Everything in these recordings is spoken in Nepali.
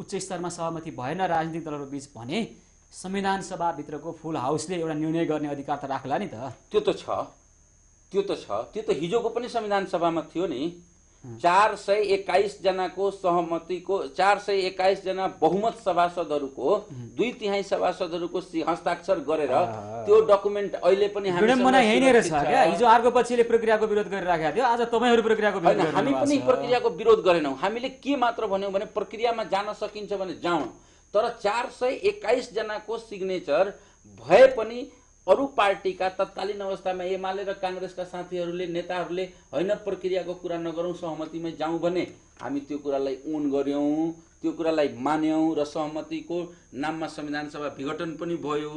उच्च स्तरमा सहमति भएन राजनीतिक दलहरू बिच भने संविधान सभाभित्रको फुल हाउसले एउटा निर्णय गर्ने अधिकार त राख्ला नि त। त्यो त छ। त्यो त छ। त्यो त हिजोको पनि संविधान सभामा थियो नि। चार सय एक्काइसजनाको सहमतिको चार सय एक्काइसजना बहुमत सभासदहरूको दुई तिहाई सभासदहरूको हस्ताक्षर गरेर त्यो डकुमेन्ट अहिले पनि हिजो अर्को पक्षले प्रक्रियाको विरोध गरिराखेको थियो आज तपाईँहरू प्रक्रियाको विरोध हामी पनि। प्रक्रियाको विरोध गरेनौँ। हामीले के मात्र भन्यौँ भने प्रक्रियामा जान सकिन्छ भने जाउँ। तर चार सय एक्काइसजनाको सिग्नेचर भए पनि अरू पार्टीका तत्कालीन अवस्थामा एमाले र काङ्ग्रेसका साथीहरूले नेताहरूले होइन प्रक्रियाको कुरा नगरौँ सहमतिमै जाउँ भने हामी त्यो कुरालाई ओन गऱ्यौँ त्यो कुरालाई मान्यौँ र सहमतिको नाममा संविधान सभा विघटन पनि भयो।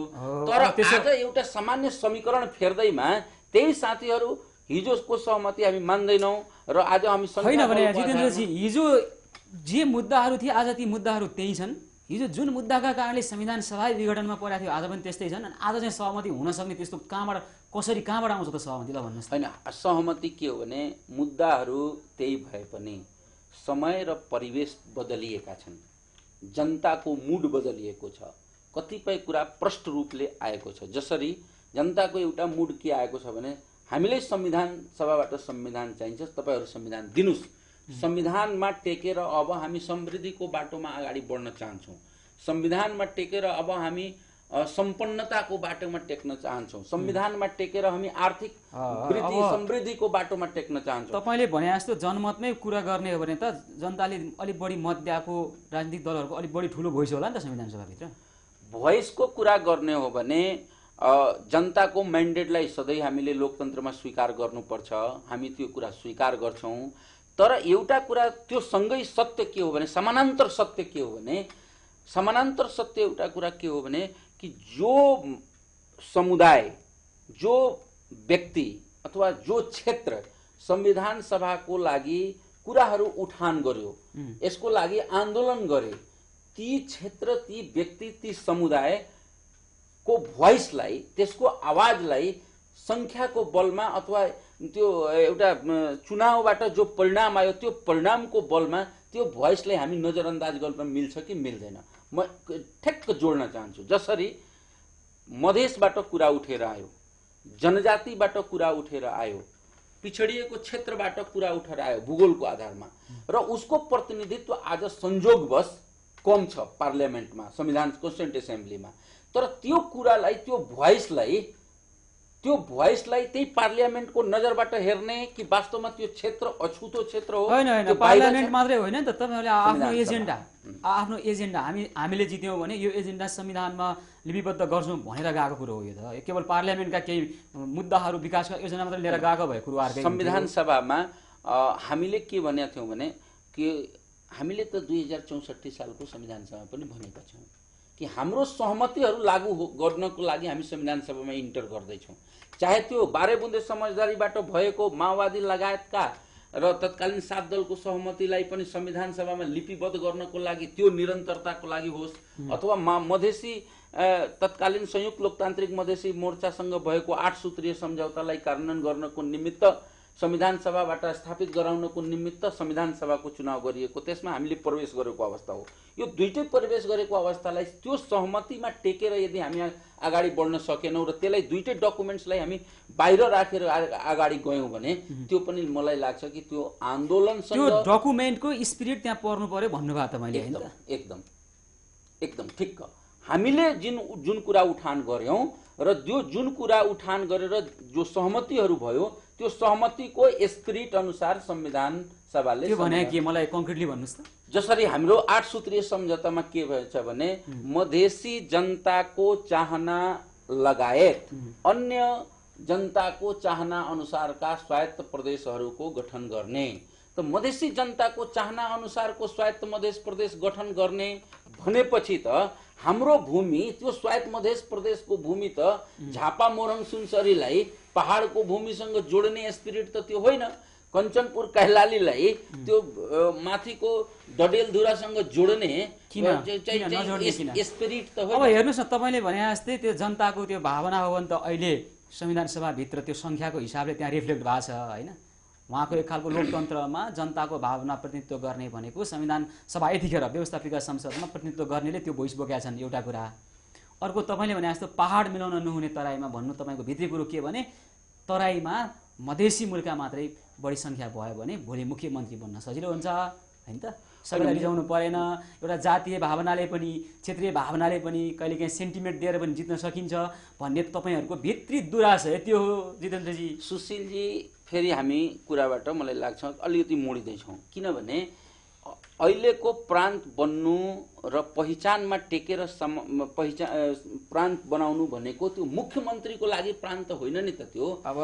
तर आज एउटा सामान्य समीकरण फेर्दैमा त्यही साथीहरू हिजोको सहमति हामी मान्दैनौँ र आज हामी होइन भने जितेन्द्रजी हिजो जे मुद्दाहरू थिए आज ती मुद्दाहरू त्यही छन्। हिजो जुन मुद्दाका कारणले संविधान सभा विघटनमा परेको थियो आज पनि त्यस्तै छन्। आज चाहिँ सहमति हुन सक्ने त्यस्तो कहाँबाट कसरी कहाँबाट आउँछ त सहमति ल भन्नुहोस् होइन सहमति के हो भने मुद्दाहरू त्यही भए पनि समय र परिवेश बदलिएका छन्। जनताको मुड बदलिएको छ। कतिपय कुरा प्रष्ट रूपले आएको छ। जसरी जनताको एउटा मुड के आएको छ भने हामीलाई संविधान सभाबाट संविधान चाहिन्छ तपाईँहरू संविधान दिनुहोस्। संविधानमा टेकेर अब हामी समृद्धिको बाटोमा अगाडि बढ्न चाहन्छौँ। संविधानमा टेकेर अब हामी सम्पन्नताको बाटोमा टेक्न चाहन्छौँ। संविधानमा टेकेर हामी आर्थिक वृद्धि समृद्धिको बाटोमा टेक्न चाहन्छौँ। तपाईँले भने जस्तो जनमतमै कुरा गर्ने हो भने त जनताले अलिक बढी मत दिएको राजनीतिक दलहरूको अलिक बढी ठुलो भोइस होला नि त संविधान सभाभित्र। भोइसको कुरा गर्ने हो भने जनताको म्यान्डेटलाई सधैँ हामीले लोकतन्त्रमा स्वीकार गर्नुपर्छ। हामी त्यो कुरा स्वीकार गर्छौँ। तर एउटा कुरा त्यो सँगै सत्य के हो भने समानान्तर सत्य के हो भने समानान्तर सत्य एउटा कुरा के हो भने कि जो समुदाय जो व्यक्ति अथवा जो क्षेत्र संविधान सभाको लागि कुराहरू उठान गर्यो यसको लागि आन्दोलन गरे ती क्षेत्र ती व्यक्ति ती समुदायको भोइसलाई त्यसको आवाजलाई सङ्ख्याको बलमा अथवा त्यो एउटा चुनावबाट जो परिणाम आयो त्यो परिणामको बलमा त्यो भोइसलाई हामी नजरअन्दाज गर्न मिल्छ कि मिल्दैन? म ठ्याक्क जोड्न चाहन्छु। जसरी मधेसबाट कुरा उठेर आयो जनजातिबाट कुरा उठेर आयो पिछडिएको क्षेत्रबाट कुरा उठेर आयो भूगोलको आधारमा र उसको प्रतिनिधित्व आज संयोगवश कम छ पार्लियामेन्टमा संविधान कन्स्टिट्युन्ट एसेम्ब्लीमा। तर त्यो कुरालाई त्यो भोइसलाई त्यो भोइसलाई त्यही पार्लियामेन्टको नजरबाट हेर्ने कि वास्तवमा त्यो क्षेत्र अछुतो क्षेत्र हो? होइन होइन पार्लियामेन्ट। मात्रै होइन नि त। तपाईँहरूले आफ्नो एजेन्डा आफ्नो एजेन्डा हामी हामीले जित्यौँ भने यो एजेन्डा संविधानमा लिपिबद्ध गर्छौँ भनेर गएको कुरो हो यो त। केवल पार्लियामेन्टका केही मुद्दाहरू विकासका योजना मात्रै लिएर गएको भए कुरो अर्कै संविधान सभामा हामीले के भनेका थियौँ भने कि हामीले त दुई हजार चौसठी सालको संविधान सभा पनि भनेका छौँ। कि हाम्रो सहमतिहरू लागू गर्नको लागि हामी संविधान सभामा इन्टर गर्दैछौँ। चाहे त्यो बाह्र बुन्दे समझदारीबाट भएको माओवादी लगायतका र तत्कालीन सात दलको सहमतिलाई पनि संविधान सभामा लिपिबद्ध गर्नको लागि त्यो निरन्तरताको लागि होस् अथवा मा मधेसी तत्कालीन संयुक्त लोकतान्त्रिक मधेसी मोर्चासँग भएको आठ सूत्रीय सम्झौतालाई कार्यान्वयन गर्नको निमित्त संविधान सभाबाट स्थापित गराउनको निमित्त संविधान सभाको चुनाव गरिएको त्यसमा हामीले प्रवेश गरेको अवस्था हो। यो दुइटै प्रवेश गरेको अवस्थालाई त्यो सहमतिमा टेकेर यदि हामी अगाडि बढ्न सकेनौँ र त्यसलाई दुइटै डकुमेन्ट्सलाई हामी बाहिर राखेर अगाडि गयौँ भने त्यो पनि मलाई लाग्छ कि त्यो त्यो आन्दोलनसँग डकुमेन्टको स्पिरिट त्यहाँ पर्नु पर्यो भन्नुभयो त मैले एकदम एकदम ठिक्क। हामीले जुन जुन कुरा उठान गऱ्यौँ र त्यो जुन कुरा उठान गरेर जो सहमतिहरू भयो त्यो सहमतिको स्पिरिट अनुसार संविधान सभाले भने के मलाई कङ्क्रिटली भन्नुहोस् त? जसरी हाम्रो आठ सूत्रीय सम्झौतामा के भएछ भने मधेसी जनताको चाहना लगायत अन्य जनताको चाहना अनुसारका स्वायत्त प्रदेशहरूको गठन गर्ने। त मधेसी जनताको चाहना अनुसारको स्वायत्त मधेस प्रदेश गठन गर्ने भनेपछि त हाम्रो भूमि त्यो स्वायत्त मधेस प्रदेशको भूमि त झापा मोरङ सुनसरीलाई पहाडको भूमिसँग जोड्ने स्पिरिट त त्यो होइन। कञ्चनपुर कैलालीलाई त्यो माथिको डडेलधुरासँग जोड्ने स्पिरिट त अब हेर्नुहोस् न तपाईँले भने जस्तै त्यो जनताको त्यो भावना हो भने त अहिले संविधान सभाभित्र त्यो सङ्ख्याको हिसाबले त्यहाँ रिफ्लेक्ट भएको छ होइन? उहाँको एक खालको लोकतन्त्रमा जनताको भावना प्रतिनिधित्व गर्ने भनेको संविधान सभा यतिखेर व्यवस्थापिका संसदमा प्रतिनिधित्व गर्नेले त्यो भोइस बोकेका छन् एउटा कुरा। अर्को तपाईँले भने जस्तो पहाड मिलाउन नहुने तराईमा भन्नु तपाईँको भित्री कुरो के भने तराईमा मधेसी मुलका मात्रै बढी सङ्ख्या भयो भने भोलि मुख्यमन्त्री बन्न सजिलो हुन्छ होइन त? सबैलाई रिजाउनु परेन। एउटा जातीय भावनाले पनि क्षेत्रीय भावनाले पनि कहिलेकाहीँ सेन्टिमेन्ट दिएर पनि जित्न सकिन्छ भन्ने तपाईँहरूको भित्री दुराशय त्यो हो जितेन्द्रजी। सुशीलजी फेरि हामी कुराबाट मलाई लाग्छ अलिकति मोडिँदैछौँ। किनभने अहिलेको प्रान्त बन्नु र पहिचानमा टेकेर सम पहिचान प्रान्त बनाउनु भनेको त्यो मुख्यमन्त्रीको लागि प्रान्त होइन नि त त्यो। अब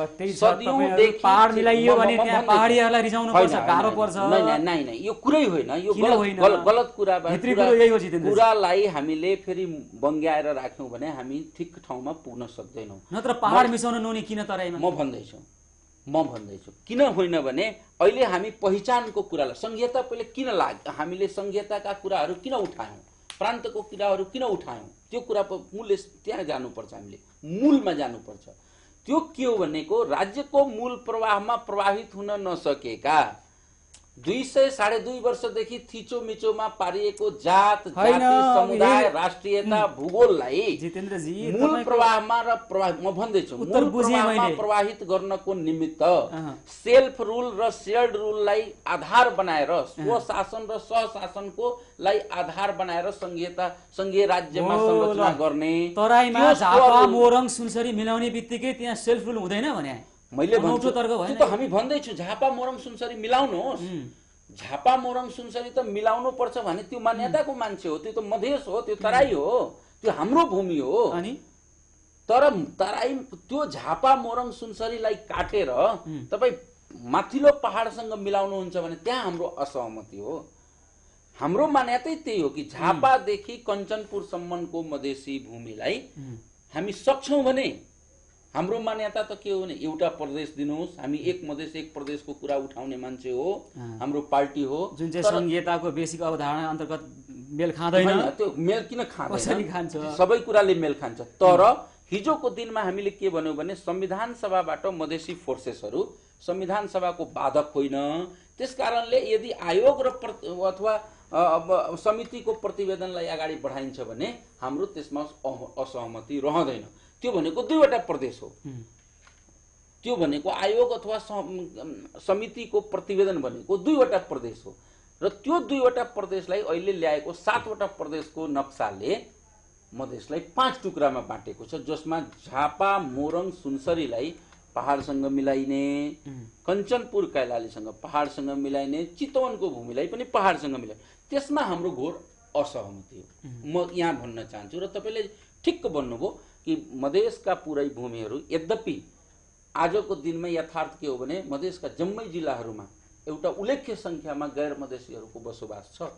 यो कुरै होइन यो गलत कुरा। कुरालाई हामीले फेरि बङ्ग्याएर राख्यौँ भने हामी ठिक ठाउँमा पुग्न सक्दैनौँ। नत्र पहाड मिसाउन नहुने किन तराईमा? म भन्दैछु। म भन्दैछु। किन होइन भने अहिले हामी पहिचानको कुरालाई संहिता पहिले किन लाग हामीले संहिताका कुराहरू किन उठायौँ? प्रान्तको कुराहरू किन उठायौँ? त्यो कुरा मूल्य त्यहाँ जानुपर्छ हामीले। मूलमा जानुपर्छ। त्यो के हो भनेको राज्यको मूल प्रवाहमा प्रभावित हुन नसकेका दुई सय साढे दुई वर्षदेखि थिचोमिचोमा पारिएको जात जाति समुदाय राष्ट्रियता भूगोललाई मूल प्रवाहमा र प्रवाह म भन्दैछु मूल प्रवाहमा। प्रवाहित गर्नको निमित्त। सेल्फ रुल र सेयर्ड रुललाई आधार बनाएर स्वशासन र सहशासनको लाई आधार बनाएर संघीयता संघीय राज्यमा संरचना। गर्ने तराईमा झापा मोरङ सुनसरी मिलाउने बित्तिकै त्यहाँ सेल्फ रुल हुँदैन भने मैले भन्छु त हामी भन्दैछु झापा मोरङ सुनसरी मिलाउनुहोस्। झापा मोरङ सुनसरी त मिलाउनु पर्छ भने त्यो मान्यताको मान्छे हो त्यो त मधेस हो त्यो तराई हो त्यो हाम्रो भूमि हो। अनि? तर तराई त्यो झापा मोरङ सुनसरीलाई काटेर तपाईँ माथिल्लो पहाडसँग मिलाउनुहुन्छ भने त्यहाँ हाम्रो असहमति हो। हाम्रो मान्यतै त्यही हो कि झापादेखि कञ्चनपुरसम्मको मधेसी भूमिलाई हामी सक्छौँ भने हाम्रो मान्यता त के हो भने एउटा प्रदेश दिनुहोस् हामी एक मधेस एक प्रदेशको कुरा उठाउने मान्छे हो हाम्रो पार्टी हो। जुन चाहिँ संहिताको बेसिक अवधारणा अन्तर्गत मेल खाँदैन। त्यो मेल किन खान्छ? सबै कुराले मेल खान्छ। तर हिजोको दिनमा हामीले के भन्यौँ भने संविधान सभाबाट मधेसी फोर्सेसहरू संविधान सभाको बाधक होइन। त्यस कारणले यदि आयोग र अथवा समितिको प्रतिवेदनलाई अगाडि बढाइन्छ भने हाम्रो त्यसमा असहमति रहँदैन। त्यो भनेको दुईवटा प्रदेश हो। त्यो भनेको आयोग अथवा सम- समितिको प्रतिवेदन भनेको दुईवटा प्रदेश हो। र त्यो दुईवटा प्रदेशलाई अहिले ल्याएको सातवटा प्रदेशको नक्साले मधेसलाई पाँच टुक्रामा बाँटेको छ जसमा झापा मोरङ सुनसरीलाई पहाडसँग मिलाइने कञ्चनपुर कैलालीसँग पहाडसँग मिलाइने चितवनको भूमिलाई पनि पहाडसँग मिलाइने। त्यसमा हाम्रो घोर असहमति हो। म यहाँ भन्न चाहन्छु र तपाईँले ठिक्क भन्नुभयो कि मधेसका पुरै भूमिहरू यद्यपि आजको दिनमा यथार्थ के हो भने मधेसका जम्मै जिल्लाहरूमा एउटा उल्लेख्य सङ्ख्यामा गैर मधेसीहरूको बसोबास छ।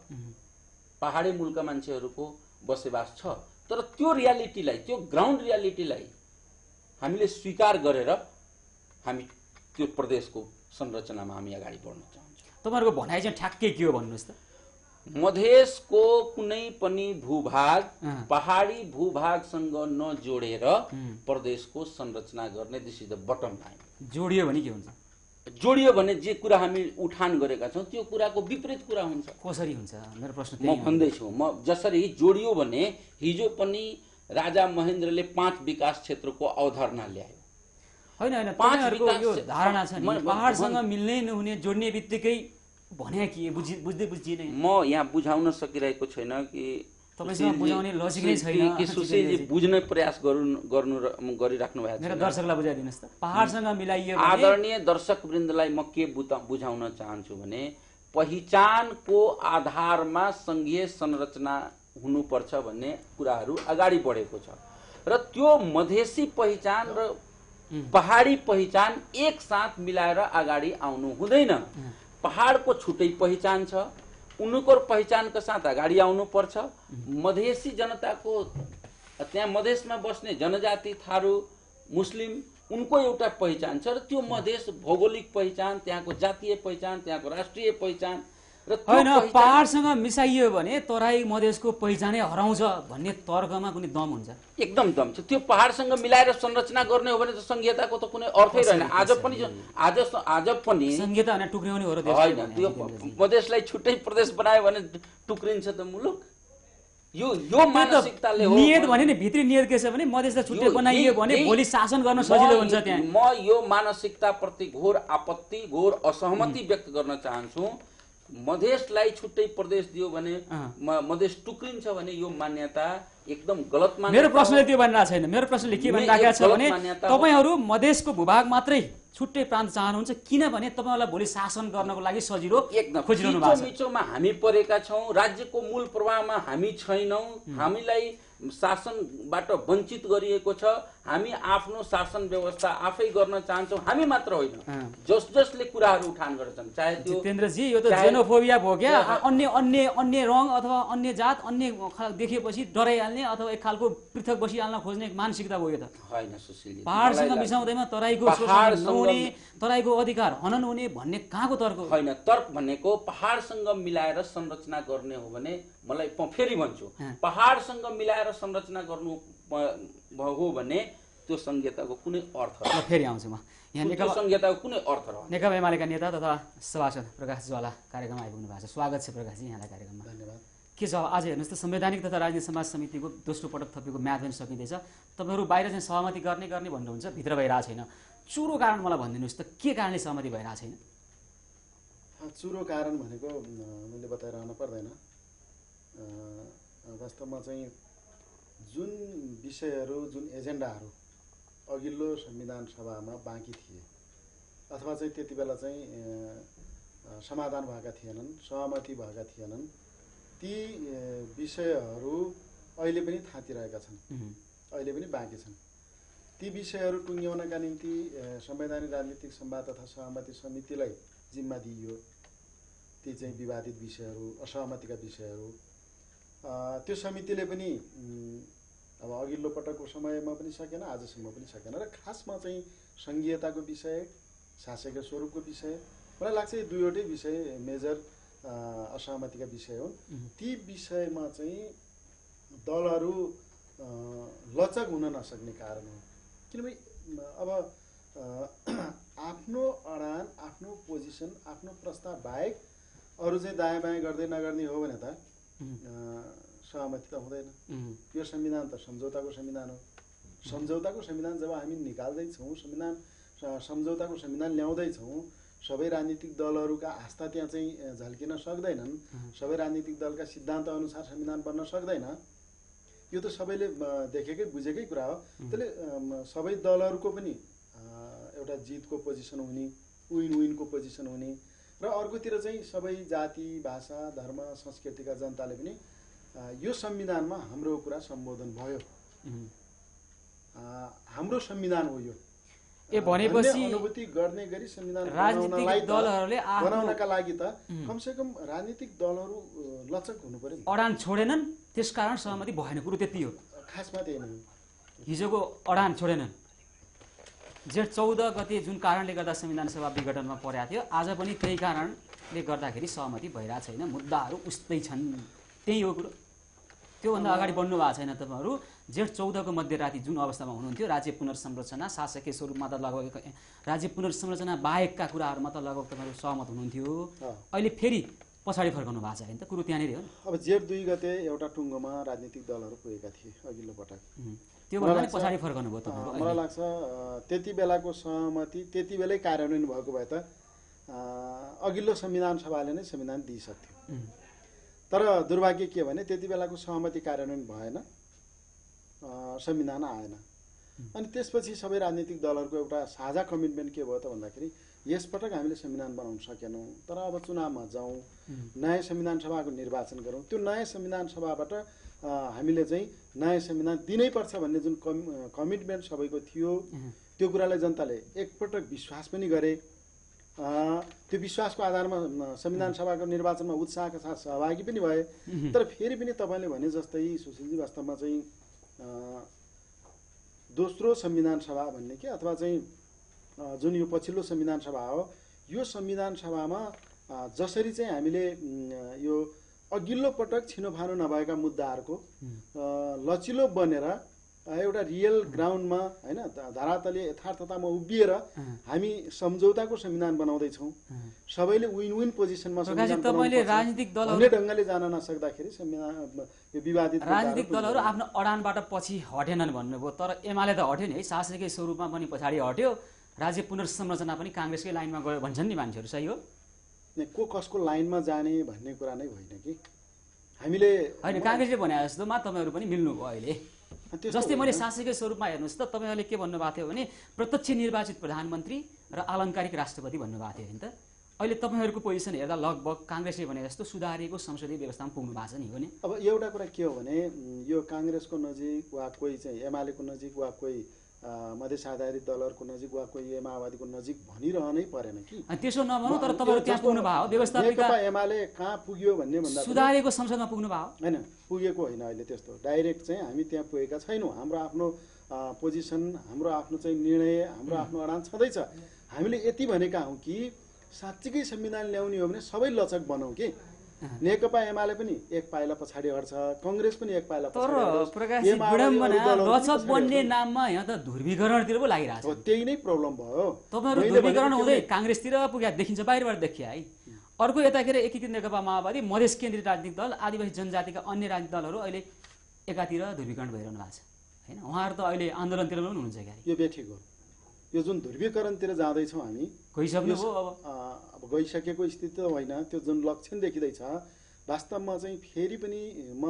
पहाडी मूलका मान्छेहरूको बसोबास छ। तर त्यो रियालिटीलाई त्यो ग्राउन्ड रियालिटीलाई हामीले स्वीकार गरेर हामी त्यो प्रदेशको संरचनामा हामी अगाडि बढ्न चाहन्छौँ। तपाईँहरूको भनाइ चाहिँ ठ्याक्कै के हो भन्नुहोस् त? मधेसको कुनै पनि भूभाग। पहाडी भूभागसँग नजोडेर प्रदेशको संरचना गर्ने this is the bottom line जोडियो भने के हुन्छ? जोडियो भने जे कुरा हामी उठान गरेका छौँ त्यो कुराको विपरीत कुरा हुन्छ। कसरी हुन्छ? मेरो प्रश्न म। भन्दैछु म जसरी जोडियो भने हिजो पनि राजा महेन्द्रले पाँच विकास क्षेत्रको अवधारणा ल्यायो। होइन होइन पाँच यो धारणा छ पहाडसँग मिल्नै नहुने जोड्ने बित्तिकै भने के बुझि बुझ्दै बुझिने म यहाँ बुझाउन सकिरहेको छैन कि तपाईँसँग बुझाउने logic नै छैन। कि- सुशीलजी। बुझ्ने प्रयास गर्नु गर्नु गरिराख्नु भएको छैन। दर्शकलाई बुझाइदिनुहोस् त। पहाडसँग मिलाइयो आदरणीय दर्शक वृन्दलाई म के बुझाउन चाहन्छु भने पहिचानको आधारमा सङ्घीय संरचना हुनुपर्छ भन्ने कुराहरू अगाडि बढेको छ। र त्यो मधेसी पहिचान र पहाडी पहिचान एकसाथ मिलाएर अगाडि आउनु हुँदैन। पहाडको छुट्टै पहिचान छ उनको पहिचानका साथ अगाडि आउनुपर्छ मधेसी जनताको त्यहाँ मधेसमा बस्ने जनजाति थारू मुस्लिम उनको एउटा पहिचान छ र त्यो मधेस भौगोलिक पहिचान त्यहाँको जातीय पहिचान त्यहाँको राष्ट्रिय पहिचान होइन पहाडसँग मिसाइयो भने तराई मधेसको पहिचानै हराउँछ भन्ने तर्कमा कुनै दम हुन्छ? एकदम दम छ। त्यो पहाडसँग मिलाएर संरचना गर्ने हो भने त संहिताको त कुनै अर्थै रहेन। आज पनि आज आज पनि संहिता भने टुक्रिउने हो र होइन त्यो मधेसलाई छुट्टै प्रदेश बनायो भने टुक्रिन्छ त मुलुक? यो यो मानसिकताले हो। नियत भने नि भित्री नियत के छ भने मधेसलाई छुट्टै बनाइयो भने भोलि शासन गर्न सजिलो हुन्छ त्यहाँ म यो मानसिकताप्रति घोर आपत्ति घोर असहमति व्यक्त गर्न चाहन्छु। मधेसलाई छुट्टै प्रदेश दियो भने मधेस टुक्रिन्छ भने यो मान्यता एकदम गलत मान्यता मेरो प्रश्नले। त्यो भनिरहेको छैन। मेरो प्रश्नले के भनिरहेको छ भने। तपाईँहरू मधेसको भूभाग मात्रै छुट्टै प्रान्त चाहनुहुन्छ किनभने तपाईँहरूलाई भोलि शासन गर्नको लागि सजिलो एकदम। खोजिरहनु भएको मिचोमा हामी परेका छौँ। राज्यको मूल प्रवाहमा हामी छैनौँ। हामीलाई शासनबाट वञ्चित गरिएको छ। हामी आफ्नो शासन व्यवस्था आफै गर्न चाहन्छौँ हामी मात्र होइन। जस जसले कुराहरू उठान गर्छन् चाहे त्यो जितेन्द्रजी यो त जेनोफोबिया भयो क्या अन्य अन्य अन्य रङ अथवा अन्य जात अन्य देखेपछि डराइहाल्ने अथवा एक खालको पृथक बसिहाल्न खोज्ने मानसिकता भयो यो त होइन सुशीलजी पहाडसँग मिसाउँदैमा तराईको नहुने तराईको अधिकार हनन हुने भन्ने कहाँको तर्क? होइन तर्क भनेको पहाडसँग मिलाएर संरचना गर्ने हो भने मलाई फेरि भन्छु। पहाडसँग मिलाएर संरचना गर्नु हो भने त्यो संहिताको कुनै अर्थ फेरि आउँछु म। यहाँ नेकपा संहिताको कुनै अर्थ रहन्छ। नेकपा एमालेका नेता तथा सभासद प्रकाश ज्वाला कार्यक्रममा आइपुग्नु भएको छ। स्वागत छ प्रकाशजी यहाँलाई कार्यक्रममा। धन्यवाद। के छ? आज हेर्नुहोस् त संवैधानिक तथा राजनीति समाज समितिको दोस्रो पटक थपिएको म्याद पनि सकिँदैछ। तपाईँहरू बाहिर चाहिँ सहमति गर्ने गर्ने भन्नुहुन्छ भित्र भइरहेको छैन। चुरो कारण मलाई भनिदिनुहोस् त के कारणले सहमति भइरहेको छैन? चुरो कारण भनेको मैले बताइरहनु पर्दैन। अ, वास्तवमा चाहिँ जुन विषयहरू जुन एजेन्डाहरू अघिल्लो संविधान सभामा बाँकी थिए अथवा चाहिँ त्यति बेला चाहिँ समाधान भएका थिएनन् सहमति भएका थिएनन् ती विषयहरू अहिले पनि थाँतिरहेका छन्। अहिले पनि बाँकी छन्। ती विषयहरू टुङ्ग्याउनका निम्ति संवैधानिक राजनीतिक संवाद तथा सहमति समितिलाई जिम्मा दिइयो। ती चाहिँ विवादित विषयहरू असहमतिका विषयहरू त्यो समितिले पनि अब अघिल्लो पटकको समयमा पनि सकेन आजसम्म पनि सकेन। र खासमा चाहिँ सङ्घीयताको विषय शासकीय स्वरूपको विषय मलाई लाग्छ यो दुईवटै विषय मेजर असहमतिका विषय हुन् ती विषयमा चाहिँ दलहरू लचक हुन नसक्ने कारण हो। किनभने अब आफ्नो अडान आफ्नो पोजिसन आफ्नो प्रस्ताव बाहेक अरू चाहिँ दायाँ बायाँ गर्दै नगर्ने हो भने त सहमति त हुँदैन यो संविधान त सम्झौताको संविधान हो सम्झौताको संविधान जब हामी निकाल्दैछौँ संविधान सम्झौताको संविधान ल्याउँदैछौँ सबै राजनीतिक दलहरूका आस्था त्यहाँ चाहिँ झल्किन सक्दैनन् सबै राजनीतिक दलका सिद्धान्त अनुसार संविधान बन्न सक्दैन यो त सबैले देखेकै बुझेकै कुरा हो त्यसले सबै दलहरूको पनि एउटा जितको पोजिसन हुने विन विनको पोजिसन हुने र अर्कोतिर चाहिँ सबै जाति भाषा धर्म संस्कृतिका जनताले पनि यो संविधानमा हाम्रो कुरा सम्बोधन भयो। हाम्रो संविधान हो यो। ए भनेपछि अनुभूति गर्ने गरी संविधान राजनीतिक दलहरूले बनाउनका लागि त कमसेकम राजनीतिक दलहरू लचक हुनु पर्यो अडान छोडेनन् त्यसकारण सहमति भएन कुरो त्यति हो। खासमा त्यही नै हिजोको अडान छोडेनन्। जेठ चौध गते जुन कारणले गर्दा संविधान सभा विघटनमा परेको थियो आज पनि त्यही कारणले गर्दाखेरि सहमति भइरहेको छैन। मुद्दाहरू उस्तै छन्। त्यही हो कुरो। त्योभन्दा अगाडि बढ्नु भएको छैन तपाईँहरू। जेठ चौधको मध्यराति जुन अवस्थामा हुनुहुन्थ्यो राज्य पुनर्संरचना शासकीय स्वरूपमा त लगभग राज्य पुनर्संरचना बाहेकका कुराहरूमा त लगभग तपाईँहरू सहमत हुनुहुन्थ्यो। अहिले फेरि पछाडि फर्काउनु भएको छ होइन त। कुरो त्यहाँनिर हो। अब जेठ दुई गते एउटा टुङ्गोमा राजनीतिक दलहरू पुगेका थिए अघिल्लो पटक. त्योभन्दा मलाई पनि लाग्छ- पछाडि फर्काउनु भयो मलाई। लाग्छ त्यति बेलाको सहमति त्यति बेलै कार्यान्वयन भएको भए त अघिल्लो संविधान सभाले नै संविधान दिइसक्थ्यो. तर दुर्भाग्य के भने त्यति बेलाको सहमति कार्यान्वयन भएन संविधान आएन। अनि त्यसपछि सबै राजनीतिक दलहरूको एउटा साझा कमिटमेन्ट के भयो त भन्दाखेरि यसपटक हामीले संविधान बनाउन सकेनौँ तर अब चुनावमा जाउँ नयाँ संविधान सभाको निर्वाचन गरौँ। त्यो नयाँ संविधान सभाबाट हामीले चाहिँ नयाँ संविधान दिनैपर्छ भन्ने जुन कम कमिटमेन्ट सबैको थियो त्यो कुरालाई जनताले एकपटक विश्वास पनि गरे। त्यो विश्वासको आधारमा संविधान सभाको निर्वाचनमा उत्साहका साथ सहभागी पनि भए। तर फेरि पनि तपाईँले भने जस्तै सुशीलजी वास्तवमा चाहिँ दोस्रो संविधान सभा भन्ने के? अथवा चाहिँ जुन यो पछिल्लो संविधान सभा हो यो संविधान सभामा जसरी चाहिँ हामीले यो अघिल्लो पटक छिनोफानो नभएका मुद्दाहरूको लचिलो बनेर एउटा रियल ग्राउन्डमा होइन ध- धरातले यथार्थतामा उभिएर हामी सम्झौताको संविधान बनाउँदैछौँ। सबैले विन विन पोजिसनमा राजनीतिक दलहरू- भन्ने ढङ्गले जान नसक्दाखेरि संविधान यो विवादित राजनीतिक दलहरू आफ्नो अडानबाट पछि हटेनन् भन्नुभयो तर एमाले त हट्यो नि है। शासकीय स्वरूपमा पनि पछाडि हट्यो। राज्य पुनर्संरचना पनि काङ्ग्रेसकै लाइनमा गयो भन्छन् नि मान्छेहरू सही हो? को कसको लाइनमा जाने भन्ने कुरा नै होइन कि? हामीले होइन काङ्ग्रेसले भने जस्तोमा तपाईँहरू पनि मिल्नुभयो अहिले। जस्तै मैले होइन। शासकीय स्वरूपमा हेर्नुहोस् त तपाईँहरूले के भन्नुभएको थियो भने प्रत्यक्ष निर्वाचित प्रधानमन्त्री र आलङ्कारिक राष्ट्रपति भन्नुभएको थियो नि त। अहिले तपाईँहरूको पोजिसन हेर्दा लगभग काङ्ग्रेसले भने जस्तो सुधारिएको संसदीय व्यवस्थामा पुग्नु भएको छ नि हो नि। अब एउटा कुरा के हो भने यो काङ्ग्रेसको नजिक वा कोही चाहिँ एमालेको नजिक वा कोही मधेस आधारित दलहरूको नजिक वा कोही माओवादीको नजिक भनिरहनै परेन कि। त्यसो नभनौँ तर तपाईँहरू त्यहाँ पुग्नु भयो व्यवस्थापिका एमाले कहाँ पुग्यो भन्ने भन्दा सुधारेको संसदमा पुग्नु भयो होइन पुगेको होइन अहिले त्यस्तो। डाइरेक्ट चाहिँ हामी त्यहाँ पुगेका छैनौँ। हाम्रो आफ्नो पोजिसन हाम्रो आफ्नो चाहिँ निर्णय हाम्रो आफ्नो अडान छँदैछ। हामीले यति भनेका हौँ कि साँच्चीकै संविधान ल्याउने हो भने सबै लचक बनाऊ कि। नेकपा एमाले पनि एक पाइला पछाडि हट्छ कङ्ग्रेस पनि एक पाइला तर। नाममा यहाँ त ध्रुवीकरणतिर पो लागिरहेछ। हो त्यही नै प्रब्लम भयो तपाईँहरू ध्रुवीकरण हुँदै काङ्ग्रेसतिर पुगे देखिन्छ बाहिरबाट देखियो है। अर्को यताखेर एकीकृत नेकपा माओवादी मधेस केन्द्रित राजनीतिक दल आदिवासी जनजातिका अन्य राजनीतिक दलहरू अहिले एकातिर ध्रुवीकरण भइरहनु भएको छ। होइन उहाँहरू त अहिले आन्दोलनतिर पनि हुनुहुन्छ क्या यो बेठिक हो। यो जुन ध्रुवीकरणतिर जाँदैछौँ हामी गइसक्नु यो भयो अब। गइसकेको स्थिति त होइन त्यो जुन लक्षण देखिँदैछ वास्तवमा चाहिँ फेरि पनि म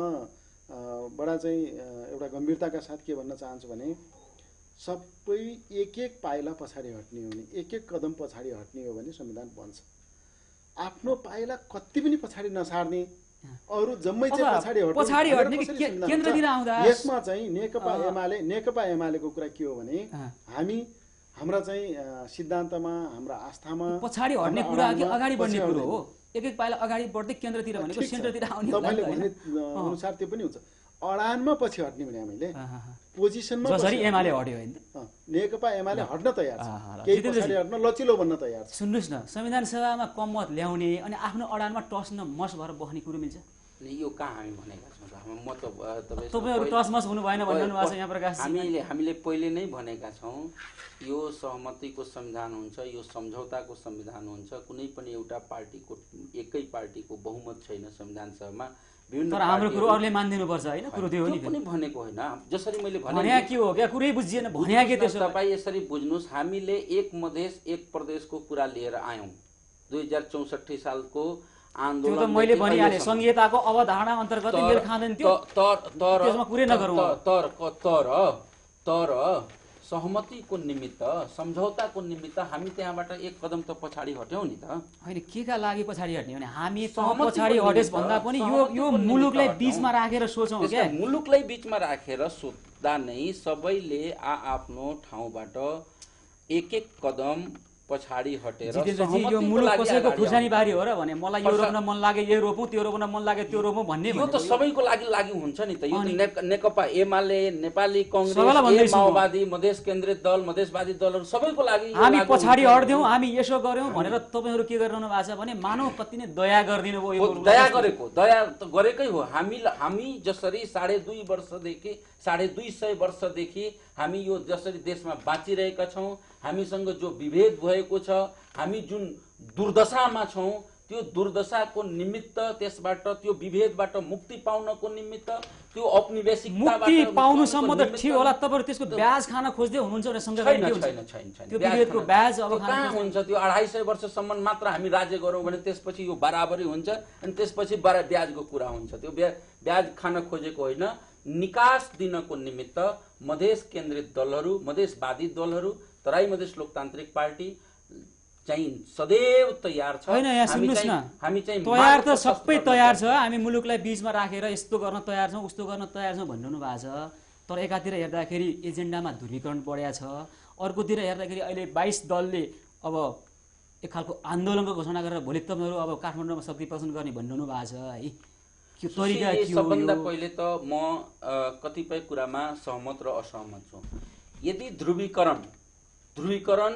बडा चाहिँ एउटा गम्भीरताका साथ के भन्न चाहन्छु भने सबै एक एक पाइला पछाडि हट्ने हो भने एक एक कदम पछाडि हट्ने हो भने संविधान बन्छ। आफ्नो पाइला कति पनि पछाडि नसार्ने अरू जम्मै चाहिँ पछाडि हट्ने यसमा चाहिँ नेकपा। एमाले नेकपा एमालेको कुरा के हो भने। हामी हाम्रा चाहिँ सिद्धान्तमा हाम्रा आस्थामा पछाडि हट्ने कुरा कि अगाडि बढ्ने कुरो हो। एक एक पाइला अगाडि बढ्दै केन्द्रतिर भनेको। सेन्टरतिर आउने तपाईँले त, भने होइन? अ, अनुसार त्यो पनि हुन्छ अडानमा पछि हट्ने भने हामीले। पोजिसनमा जसरी एमाले। हट्यो होइन नेकपा एमाले हट्न तयार। छ केही। पछाडि हट्न लचिलो बन्न तयार छ सुन्नुहोस् न संविधान सभामा कम मत ल्याउने अनि आफ्नो अडानमा टस न मस भएर बस्ने कुरो मिल्छ अनि यो कहाँ हामी भनेका छौँ त? हामी- म त अ, तपाईँसँग तपाईँहरू पहिले- टस मस हुनु भएन भन्नु भएको छ यहाँ प्रकाश हामीले हामीले पहिले नै भनेका छौँ यो सहमतिको संविधान हुन्छ यो सम्झौताको संविधान हुन्छ कुनै पनि एउटा पार्टीको एकै पार्टीको बहुमत छैन संविधान सभामा विभिन्न तर हाम्रो कुरो अरूले मानिदिनुपर्छ होइन? कुरो त्यो हो नि पनि भनेको होइन। जसरी मैले भने के हो? क्या कुरै बुझिएन भन्या के त्यसो? तपाईँ यसरी बुझ्नुहोस् हामीले एक मधेस एक प्रदेशको कुरा लिएर आयौँ। दुई हजार चौसठी सालको त्यो त मैले भनिहालेँ सङ्घीयताको अवधारणा अन्तर्गत मेल खाँदैन थियो तर तर त्यसमा कुरै नगरौँ। तर तर तर सहमतिको निमित्त सम्झौताको निमित्त हामी त्यहाँबाट एक कदम त पछाडि हट्यौँ नि त होइन के का लागि पछाडि हट्ने भने हामी पछाडि हटेस् भन्दा पनि यो यो मुलुकलाई बिचमा। राखेर सोचौँ क्या मुलुकलाई बिचमा राखेर सोच्दा नै सबैले आ आफ्नो ठाउँबाट एक एक कदम पछाडि हटेर यो मुलुक कसैको अगाडि खुर्सानी आउनु। बारी हो र भने मलाई यो रोप्न मन लाग्यो यो रोपौँ त्यो रोप्न मन लाग्यो त्यो रोपौँ भन्ने यो त सबैको लागि लागि हुन्छ नि त यो नेकपा एमाले नेपाली कङ्ग्रेस। माओवादी मधेस केन्द्रित दल मधेसवादी दलहरू सबैको लागि हामी पछाडि। हट्यौँ हामी यसो गऱ्यौँ भनेर तपाईँहरू के गरिरहनु भएको छ भने मानव कति नै दया गरिदिनु भयो। दया गरेको दया त गरेकै हो हामी हामी जसरी साढे दुई वर्षदेखि साढे दुई सय वर्षदेखि हामी यो जसरी देशमा बाँचिरहेका छौँ हामीसँग जो विभेद भएको छ हामी जुन दुर्दशामा छौँ त्यो दुर्दशाको निमित्त त्यसबाट त्यो विभेदबाट मुक्ति पाउनको निमित्त त्यो औपनिवेशिकताबाट मुक्ति पाउनुसम्म त ठिक होला तपाईँहरू त्यसको ब्याज खान खोज्दै हुनुहुन्छ छैन छैन छैन छैन त्यो विभेदको ब्याज अब कहाँ हुन्छ? त्यो अढाई सय वर्षसम्म मात्र हामी राज्य गरौँ भने त्यसपछि यो बराबरी हुन्छ अनि त्यसपछि बरा ब्याजको कुरा हुन्छ। त्यो ब्या ब्याज खान खोजेको होइन। निकास दिनको निमित्त मधेस केन्द्रित दलहरू मधेसवादी दलहरू तराई मधेस लोकतान्त्रिक पार्टी चाहिँ सदैव तयार छ। होइन यहाँ हामी सुन्नुहोस् न। हामी चाहिँ तयार त सबै तयार छ। हामी मुलुकलाई बिचमा राखेर यस्तो गर्न तयार छौँ उस्तो गर्न तयार छौँ भनिरहनु भएको छ। तर एकातिर हेर्दाखेरि एजेन्डामा ध्रुवीकरण बढिया छ। अर्कोतिर हेर्दाखेरि अहिले बाइस दलले अब एक खालको आन्दोलनको घोषणा गरेर भोलि तपाईँहरू अब काठमाडौँमा शक्ति प्रदर्शन गर्ने भनिरहनु भएको छ है। के तरिका के हो सबभन्दा? पहिले त म कतिपय कुरामा सहमत र असहमत छु। यदि ध्रुवीकरण ध्रुवीकरण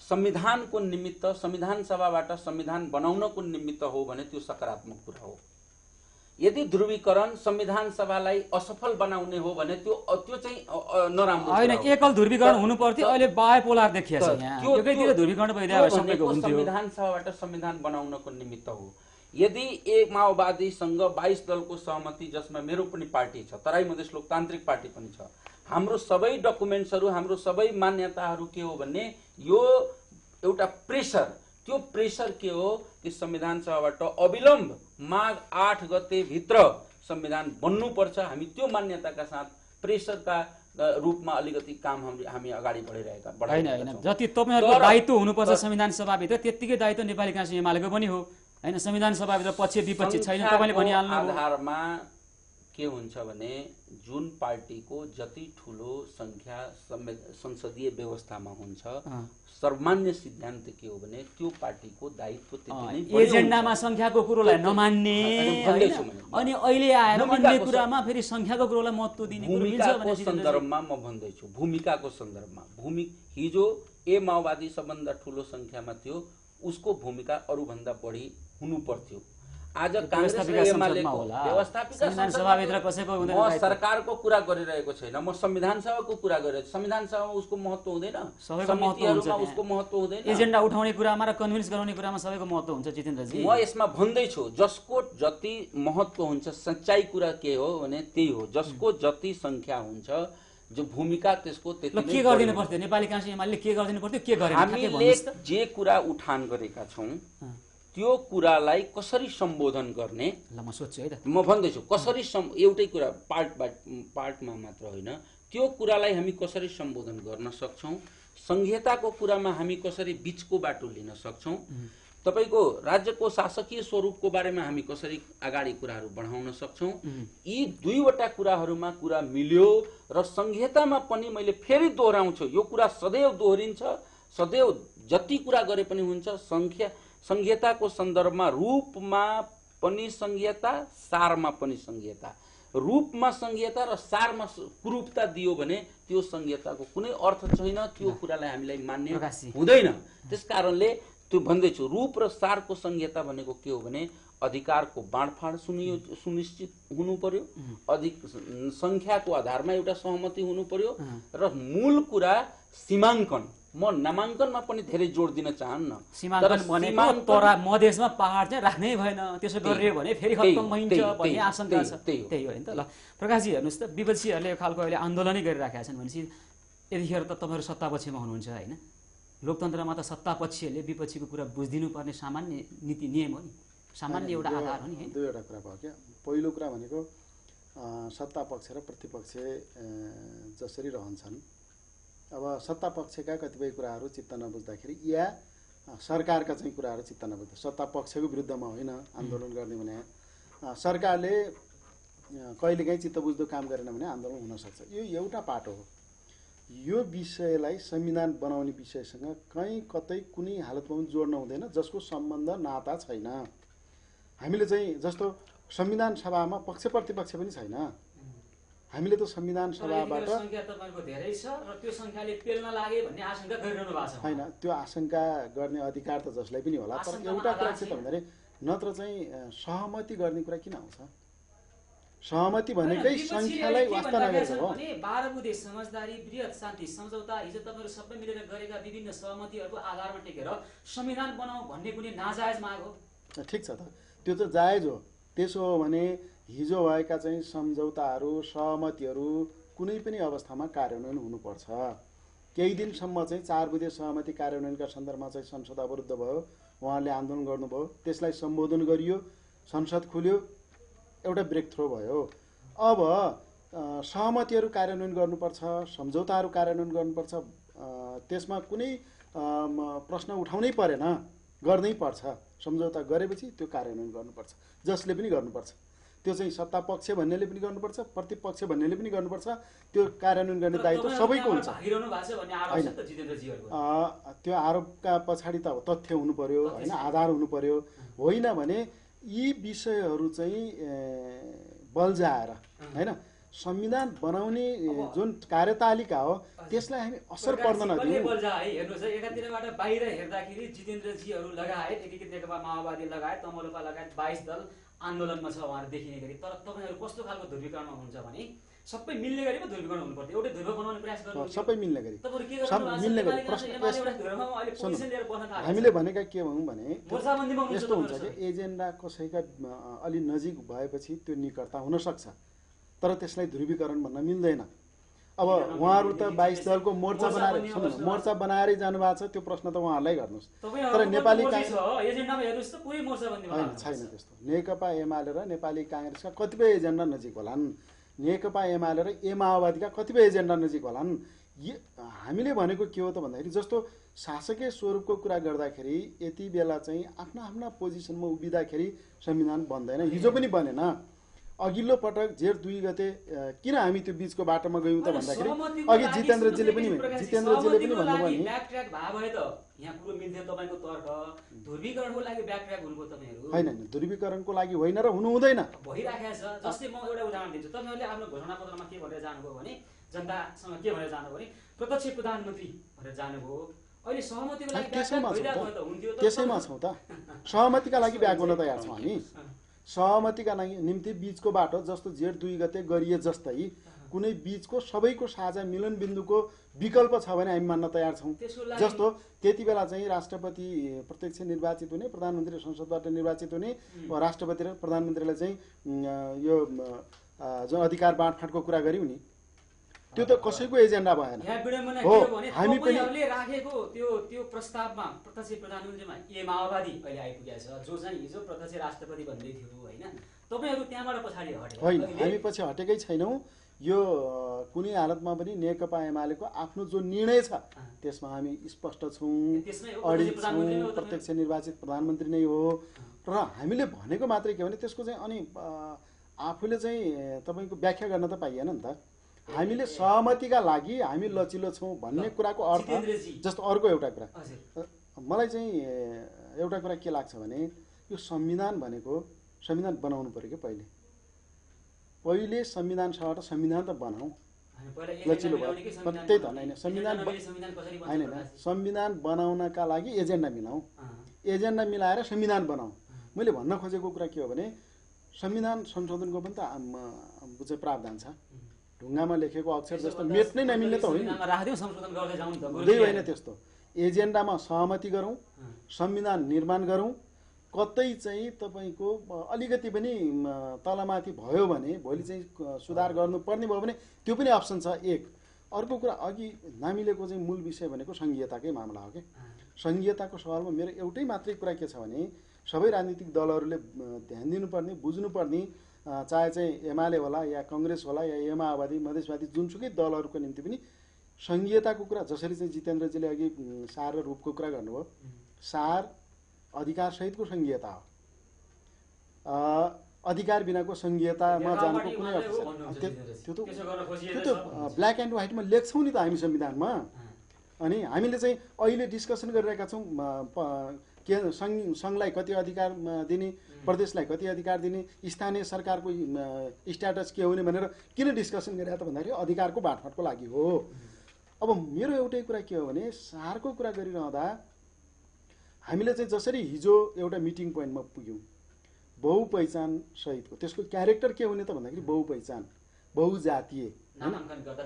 संविधानको निमित्त संविधान सभाबाट संविधान बनाउनको निमित्त हो भने त्यो सकारात्मक कुरा हो। यदि ध्रुवीकरण संविधान सभालाई असफल बनाउने हो भने त्यो त्यो चाहिँ नराम्रो होइन। एकल ध्रुवीकरण हुनु पर्थ्यो अहिले बायोपोलार देखिएको छ यहाँ। त्यो- त्यो- ध्रुवीकरण त्यो संविधान सभाबाट संविधान बनाउनको निमित्त हो। यदि एक माओवादीसँग बाइस दलको सहमति जसमा मेरो पनि पार्टी छ तराई मधेस लोकतान्त्रिक पार्टी पनि छ हाम्रो सबै डकुमेन्ट्सहरू हाम्रो सबै मान्यताहरू के हो भने यो एउटा प्रेसर त्यो प्रेसर के हो कि संविधान सभाबाट अविलम्ब माघ आठ गते भित्र संविधान बन्नुपर्छ। हामी त्यो मान्यताका साथ प्रेसरका रूपमा अलिकति काम हामी हामी अगाडि बढिरहेका होइन। जति तपाईँहरूको दायित्व हुनुपर्छ संविधान सभाभित्र त्यत्तिकै दायित्व नेपाली काङ्ग्रेस एमालेको पनि हो। होइन संविधान सभाभित्र पक्ष विपक्ष छैन तपाईँले भनिहाल्नु आधारमा के हुन्छ भने जुन पार्टीको जति ठुलो संख्या संवि- संसदीय व्यवस्थामा हुन्छ। सर्वमान्य सिद्धान्त के हो भने त्यो पार्टीको दायित्व एजेन्डामा। सङ्ख्याको कुरोलाई नमान्ने अनि अहिले आएर अन्य कुरामा फेरि सङ्ख्याको कुरोलाई महत्त्व दिने भूमिकाको? सन्दर्भमा म भन्दैछु भूमिकाको सन्दर्भमा भूमि हिजो ए माओवादी सबभन्दा ठुलो सङ्ख्यामा थियो उसको भूमिका अरूभन्दा बढी हुनु पर्थ्यो आज काङ्ग्रेस। सरकारको कुरा गरिरहेको छैन। म संविधान सभाको कुरा गरिरहेको संविधान सभामा उसको महत्त्व हुँदैन। समितिहरूमा। उसको महत्त्व हुँदैन। एजेन्डा उठाउने कुरामा र कन्भिन्स गराउने कुरामा सबैको महत्त्व हुन्छ जितेन्द्रजी। म यसमा भन्दैछु जसको जति महत्त्व हुन्छ सच्चाइ कुरा के हो भने त्यही हो। जसको जति सङ्ख्या हुन्छ जो भूमिका त्यसको के गरिदिनु पर्थ्यो? नेपाली काङ्ग्रेस एमाले के गरिदिनु पर्थ्यो? के ठ्याक्कै हामीले जे कुरा उठान गरेका छौँ। त्यो कुरालाई कसरी सम्बोधन गर्ने? ल म सोध्छु है त। म भन्दैछु कसरी सम् एउटै कुरा पार्ट बाई पार्टमा मात्र होइन। त्यो कुरालाई हामी कसरी सम्बोधन गर्न सक्छौँ? संहिताको कुरामा हामी कसरी बिचको बाटो लिन सक्छौँ? तपाईँको राज्यको शासकीय स्वरूपको बारेमा हामी कसरी अगाडि कुराहरू बढाउन सक्छौँ? यी दुईवटा कुराहरूमा कुरा मिल्यो र संहितामा पनि मैले फेरि दोहोऱ्याउँछु। यो कुरा सदैव दोहोरिन्छ सदैव जति कुरा गरे पनि हुन्छ सङ्ख्या संहिताको सन्दर्भमा रूपमा पनि संहिता सारमा पनि संहिता। रूपमा संहिता र सारमा कुरूपता दियो भने त्यो संहिताको कुनै अर्थ छैन त्यो कुरालाई हामीलाई मान्य प्रकाशजी। हुँदैन। त्यस कारणले त्यो भन्दैछु रूप र सारको संहिता भनेको के हो भने अधिकारको बाँडफाँड सुनियो सुनिश्चित हुनु पर्यो। अधिक सङ्ख्याको आधारमा एउटा सहमति हुनु पर्यो र मूल कुरा सीमाङ्कन। म नामाङ्कनमा पनि धेरै जोड दिन चाहन्न। तर सीमाङ्कन भनेको सीमाङ्कन- तरा मधेसमा पहाड चाहिँ राख्नै भएन त्यसो गरियो भने फेरि खत्तम भइन्छ भन्ने आशंका छ। त्यही, त्यही हो। नि त। ल प्रकाशजी हेर्नुहोस् त विपक्षीहरूले यो खालको अहिले आन्दोलनै गरिराखेका छन् भनेपछि यतिखेर त तपाईँहरू सत्तापक्षमा हुनुहुन्छ होइन? लोकतन्त्रमा त सत्तापक्षीहरूले विपक्षीको कुरा बुझिदिनु पर्ने सामान्य नीति नियम हो नि। सामान्य एउटा आधार हो नि दुईवटा कुरा भयो क्या। पहिलो कुरा भनेको अँ, सत्ता पक्ष र प्रतिपक्ष जसरी रहन्छन्। अब सत्ता पक्षका कतिपय कुराहरू चित्त नबुझ्दाखेरि या सरकारका चाहिँ कुराहरू चित्त नबुझ्दा सत्ता पक्षको विरुद्धमा होइन आन्दोलन गर्ने भने सरकारले कहिलेकाहीँ चित्त बुझ्दो काम गरेन भने आन्दोलन हुनसक्छ यो एउटा पाटो हो। यो विषयलाई संविधान बनाउने विषयसँग कहीँ कतै कुनै हालतमा पनि जोड्न हुँदैन जसको सम्बन्ध नाता छैन। हामीले चाहिँ जस्तो संविधान सभामा पक्ष प्रतिपक्ष पनि छैन। हामीले त संविधान सभाबाट धेरै छ र त्यो सङ्ख्याले पेल्न लागे भन्ने आशंका गरिरहनु भएको छ। होइन त्यो आशंका गर्ने अधिकार त जसलाई पनि होला तर एउटा कुरा के त। भन्दाखेरि नत्र चाहिँ सहमति गर्ने कुरा किन आउँछ सहमति भनेकै सङ्ख्यालाई वास्ता नगरेको हो। बाह्र बुधे समझदारी वृहत शान्ति सम्झौता हिजो तपाईँहरू सबै मिलेर गरेका विभिन्न सहमतिहरूको आधारमा टेकेर संविधान बनाऊ भन्ने कुनै नाजायज माग हो? ठिक छ त। त्यो त जायज हो। त्यसो हो भने हिजो भएका चाहिँ सम्झौताहरू सहमतिहरू कुनै पनि अवस्थामा कार्यान्वयन हुनुपर्छ। केही दिनसम्म चाहिँ चार बुधे सहमति कार्यान्वयनका सन्दर्भमा चाहिँ संसद अवरुद्ध भयो। उहाँहरूले आन्दोलन गर्नुभयो। त्यसलाई सम्बोधन गरियो। संसद खुल्यो। एउटा ब्रेक थ्रो भयो। अब सहमतिहरू कार्यान्वयन गर्नुपर्छ सम्झौताहरू कार्यान्वयन गर्नुपर्छ त्यसमा कुनै प्रश्न उठाउनै परेन। गर्नै पर्छ। सम्झौता गरेपछि त्यो कार्यान्वयन गर्नुपर्छ। जसले पनि गर्नुपर्छ। त्यो चाहिँ सत्ता पक्ष भन्नेले पनि गर्नुपर्छ प्रतिपक्ष भन्नेले पनि गर्नुपर्छ। त्यो कार्यान्वयन गर्ने दायित्व सबैको हुन्छ। भागिरहनु भएको छ भन्ने आरोप छ नि त जितेन्द्रजीहरूको अ, त्यो आरोपका पछाडि त अब तथ्य हुनु पर्यो होइन। आधार हुनु पर्यो होइन भने यी विषयहरू चाहिँ बल्झाएर होइन संविधान बनाउने जुन कार्यतालिका हो त्यसलाई हामी असर पर्न नदिउँ हेर्नुहोस् एकातिरबाट बाहिर हेर्दाखेरि जितेन्द्रजीहरू लगायत एकीकृत नेकपा माओवादी लगायत तमलोपा लगायत बाइस दल आन्दोलनमा छ उहाँहरू देखिने गरी तर तपाईँहरू कस्तो खालको ध्रुवीकरणमा हुनुहुन्छ भने सबै मिल्ने गरी पो ध्रुवीकरण हुनु पर्थ्यो एउटै ध्रुव बनाउने प्रयास गर्नु सबै मिल्ने गरी। मिल्ने गरी। हामीले भनेका के भनौँ भने यस्तो हुन्छ कि एजेन्डा कसैका अलि नजिक भएपछि त्यो निकटता हुनसक्छ। तर त्यसलाई ध्रुवीकरण भन्न मिल्दैन। अब उहाँहरू त बाइस दलको मोर्चा बनाएर। मोर्चा बनाएरै जानुभएको छ त्यो प्रश्न त उहाँहरूलाई गर्नुहोस्। तर नेपाली होइन छैन। त्यस्तो। नेकपा एमाले र नेपाली काङ्ग्रेसका कतिपय एजेन्डा नजिक होलान्। नेकपा एमाले र ए माओवादीका कतिपय एजेन्डा नजिक होलान्। हामीले भनेको के हो त भन्दाखेरि जस्तो शासकीय स्वरूपको कुरा गर्दाखेरि यति बेला चाहिँ आफ्ना आफ्ना पोजिसनमा उभिँदाखेरि संविधान बन्दैन। हिजो पनि बनेन। अघिल्लो पटक जेठ दुई गते किन हामी त्यो बिचको बाटोमा गयौँ त भन्दाखेरि अघि जितेन्द्रजीले पनि जितेन्द्रजीले पनि भन्नुभयो ब्याक ब्याक होइन होइन। ध्रुवीकरणको लागि होइन र हुनु हुँदैन। भइराखेको छ। जस्तै म एउटा उदाहरण दिन्छु। तपाईँहरूले आफ्नो घोषणापत्रमा के भनेर जानुभयो भने जनतासँग के भनेर जानुभयो भने प्रत्यक्ष प्रधानमन्त्री भनेर जानुभयो। अहिले सहमतिको लागि त्यसैमा ब्याक छौँ त। सहमतिका लागि ब्याग गर्न तयार छौँ हामी। सहमतिका निम्ति बिचको बाटो जस्तो जेठ दुई गते गरिए जस्तै कुनै बिचको सबैको साझा मिलन बिन्दुको विकल्प छ भने हामी मान्न तयार छौँ। जस्तो त्यति बेला चाहिँ राष्ट्रपति प्रत्यक्ष निर्वाचित हुने प्रधानमन्त्री संसदबाट निर्वाचित हुने राष्ट्रपति र प्रधानमन्त्रीलाई चाहिँ यो अ, जो अधिकार बाँडफाँडको कुरा गऱ्यौँ नि त्यो त कसैको एजेन्डा भएन। हो, हामी पनि- राखेको त्यो त्यो प्रस्तावमा प्रत्यक्ष प्रधानमन्त्रीमा ए माओवादी अहिले आइपुगेको छ। जो चाहिँ हिजो प्रत्यक्ष राष्ट्रपति भन्दै थियो होइन? तपाईँहरू त्यहाँबाट पछाडि हटे। होइन हामी पछि हटेकै छैनौँ। यो कुनै हालतमा पनि नेकपा एमालेको आफ्नो जो निर्णय छ त्यसमा हामी स्पष्ट छौँ। हो छौँ। प्रत्यक्ष निर्वाचित प्रधानमन्त्री नै हो। र हामीले भनेको मात्रै के भने त्यसको चाहिँ अनि आफूले चाहिँ तपाईँको व्याख्या गर्न त पाइएन नि त। हामीले सहमतिका लागि हामी लचिलो छौँ भन्ने कुराको अर्थ। जस्तो अर्को एउटा कुरा। मलाई चाहिँ एउटा कुरा के लाग्छ भने यो संविधान भनेको संविधान बनाउनु पऱ्यो क्या पहिले? पहिले संविधान सभाबाट संविधान त बनाऊ। लचिलो भयो। त्यही त? होइन। संविधान होइन होइन? संविधान बनाउनका लागि एजेन्डा मिलाऊ। एजेन्डा मिलाएर संविधान बनाऊ। मैले भन्न खोजेको कुरा के हो भने संविधान संशोधनको पनि त प्रावधान छ। ढुङ्गामा लेखेको अक्षर जस्तो मेट्नै नमिल्ने त होइन हुँदै होइन त्यस्तो। एजेन्डामा सहमति गरौँ। संविधान निर्माण गरौँ। कतै चाहिँ तपाईँको अलिकति पनि तलमाथि भयो भने भोलि चाहिँ सुधार गर्नुपर्ने भयो भने त्यो पनि अप्सन छ एक। अर्को कुरा अघि नामिलेको चाहिँ मूल विषय भनेको सङ्घीयताकै मामला हो कि। सङ्घीयताको सवालमा मेरो एउटै मात्रै कुरा के छ भने सबै राजनीतिक दलहरूले ध्यान दिनुपर्ने बुझ्नुपर्ने चाहे चाहिँ एमाले होला या कङ्ग्रेस होला या ए माओवादी मधेसवादी जुनसुकै दलहरूको निम्ति पनि सङ्घीयताको कुरा जसरी चाहिँ जितेन्द्रजीले अघि सार र रूपको कुरा गर्नुभयो सार अधिकारसहितको सङ्घीयता हो। अधिकार बिनाको सङ्घीयतामा जानुको कुनै अर्थ छैन त्यो त त्यो त। ब्ल्याक एन्ड व्हाइटमा लेख्छौँ नि त हामी संविधानमा। अनि हामीले चाहिँ अहिले डिस्कसन गरिरहेका छौँ के सङ्घ सङ्घलाई कति अधिकार दिने प्रदेशलाई कति अधिकार दिने स्थानीय सरकारको स्ट्याटस के हुने भनेर किन डिस्कसन गरिरहेको त भन्दाखेरि अधिकारको बाँडफाँडको लागि हो। अब मेरो एउटै कुरा के हो भने सारको कुरा गरिरहँदा हामीले चाहिँ जसरी हिजो एउटा मिटिङ पोइन्टमा पुग्यौँ। बहु पहिचान सहितको। त्यसको क्यारेक्टर के हुने त भन्दाखेरि बहु पहिचान बहुजातीय होइन?